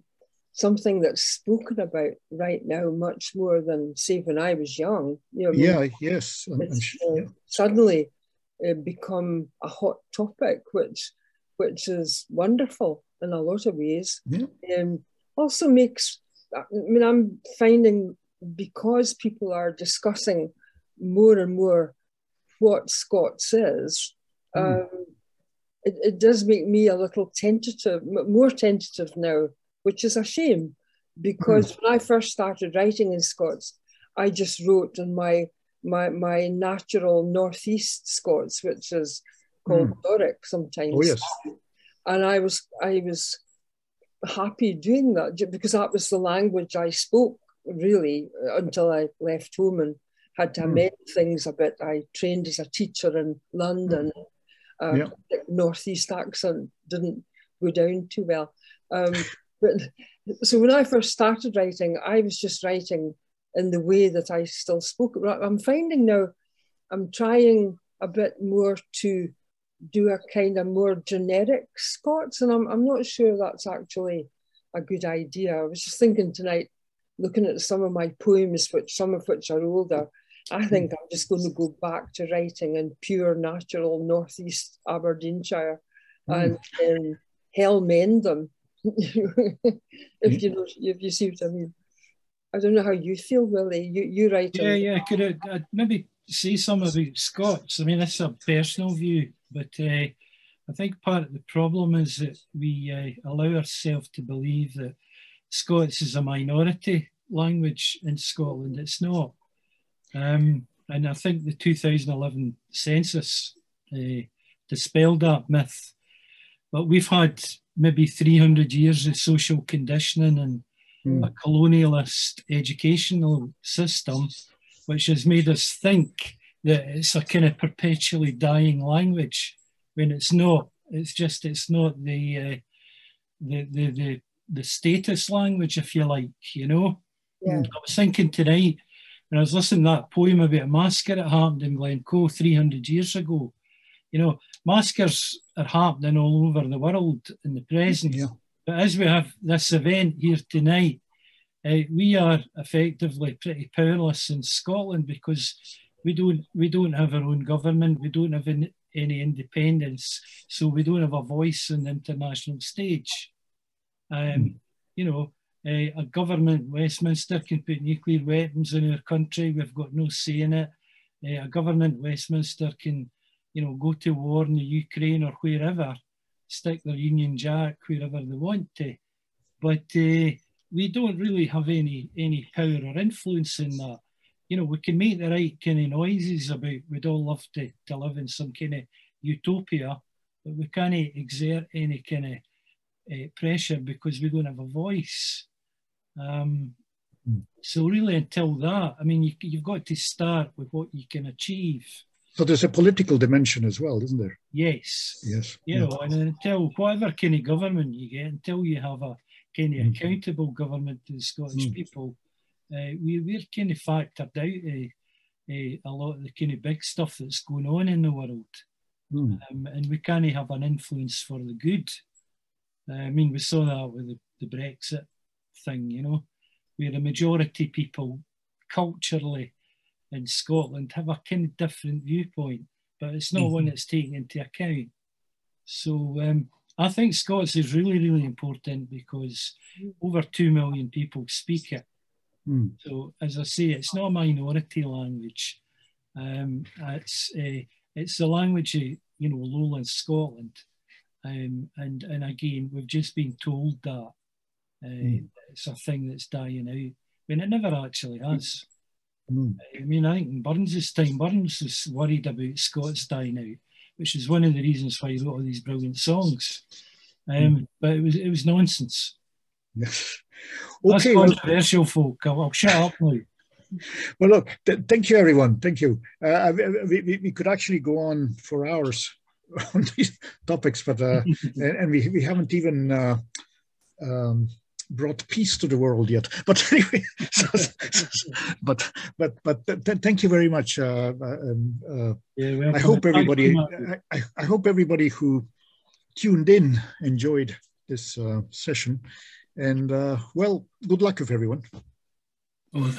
[SPEAKER 3] something that's spoken about right now much more than say when I was young.
[SPEAKER 2] You know, yeah, yes.
[SPEAKER 3] Uh, suddenly uh, become a hot topic, which which is wonderful in a lot of ways.
[SPEAKER 2] Yeah.
[SPEAKER 3] Um, also makes, I mean, I'm finding because people are discussing more and more what Scots is. Mm. Um, it, it does make me a little tentative, more tentative now, which is a shame because mm. when I first started writing in Scots, I just wrote in my my my natural northeast Scots, which is called mm. Doric sometimes.
[SPEAKER 2] Oh yes.
[SPEAKER 3] And I was I was happy doing that because that was the language I spoke really until I left home and had to hmm. amend mm. things a bit. I trained as a teacher in London. Mm uh,
[SPEAKER 2] Yeah.
[SPEAKER 3] northeast accent didn't go down too well. Um, [LAUGHS] but [LAUGHS] so when I first started writing, I was just writing in the way that I still spoke. I'm finding now I'm trying a bit more to do a kind of more generic Scots, and I'm, I'm not sure that's actually a good idea. I was just thinking tonight, looking at some of my poems, which some of which are older, I think I'm just going to go back to writing in pure natural northeast Aberdeenshire and um, hell mend them. [LAUGHS] if you know, if you see what I mean. I don't know how you feel, Willie. You you write.
[SPEAKER 5] Yeah, yeah. Could I, I'd maybe say some about Scots? I mean, that's a personal view, but uh, I think part of the problem is that we uh, allow ourselves to believe that Scots is a minority language in Scotland. It's not. Um, and I think the 2011 census uh, dispelled that myth. But we've had maybe 300 years of social conditioning and
[SPEAKER 2] Mm.
[SPEAKER 5] a colonialist educational system, which has made us think that it's a kind of perpetually dying language when it's not. It's just it's not the uh, the, the the the status language, if you like. You know.
[SPEAKER 3] Yeah.
[SPEAKER 5] I was thinking tonight when I was listening to that poem about a massacre that happened in Glencoe 300 years ago. You know, massacres are happening all over the world in the present.
[SPEAKER 2] Yeah.
[SPEAKER 5] But as we have this event here tonight, uh, we are effectively pretty powerless in Scotland because we don't we don't have our own government, we don't have any, any independence, so we don't have a voice on the international stage. Um, You know, uh, a government Westminster can put nuclear weapons in our country. We've got no say in it. Uh, a government Westminster can, you know, go to war in the Ukraine or wherever, stick their Union Jack wherever they want to. But uh, we don't really have any any power or influence in that. You know, we can make the right kind of noises about we'd all love to, to live in some kind of utopia, but we can't exert any kind of uh, pressure because we don't have a voice. Um,
[SPEAKER 2] Mm.
[SPEAKER 5] So really, until that, I mean, you, you've got to start with what you can achieve.
[SPEAKER 2] So there's a political dimension as well, isn't there?
[SPEAKER 5] Yes.
[SPEAKER 2] Yes.
[SPEAKER 5] You know, and until whatever kind of government you get, until you have a kind of
[SPEAKER 2] Mm.
[SPEAKER 5] accountable government to the Scottish
[SPEAKER 2] Mm.
[SPEAKER 5] people, uh, we, we're kind of factored out uh, uh, a lot of the kind of big stuff that's going on in the world.
[SPEAKER 2] Mm.
[SPEAKER 5] Um, and we can't have an influence for the good. Uh, I mean, we saw that with the, the Brexit thing, you know, where the majority people culturally in Scotland have a kind of different viewpoint, but it's not one
[SPEAKER 2] Mhm.
[SPEAKER 5] that's taken into account. So um, I think Scots is really, really important because over 2 million people speak it.
[SPEAKER 2] Mm.
[SPEAKER 5] So as I say, it's not a minority language. Um, it's a, it's the language of you know lowland Scotland, um, and and again we've just been told that uh,
[SPEAKER 2] Mm.
[SPEAKER 5] it's a thing that's dying out when it never actually has.
[SPEAKER 2] Mm.
[SPEAKER 5] I mean, I think in Burns' time, Burns was worried about Scots dying out, which is one of the reasons why he wrote all these brilliant songs. Um, But it was it was nonsense. [LAUGHS]
[SPEAKER 2] Yes.
[SPEAKER 5] That's
[SPEAKER 2] Okay. Well,
[SPEAKER 5] controversial, folk. I'll, I'll shut up now.
[SPEAKER 2] well, look. Th- thank you, everyone. Thank you. Uh, we, we, we could actually go on for hours on [LAUGHS] these topics, but uh, [LAUGHS] and, and we we haven't even uh, um, brought peace to the world yet. But [LAUGHS] anyway, so, but but but th- th- thank you very much. Uh, uh, um, uh,
[SPEAKER 5] Yeah.
[SPEAKER 2] I hope everybody. I, I, I hope everybody who tuned in enjoyed this uh, session. And uh, well, good luck with everyone.
[SPEAKER 4] Oh,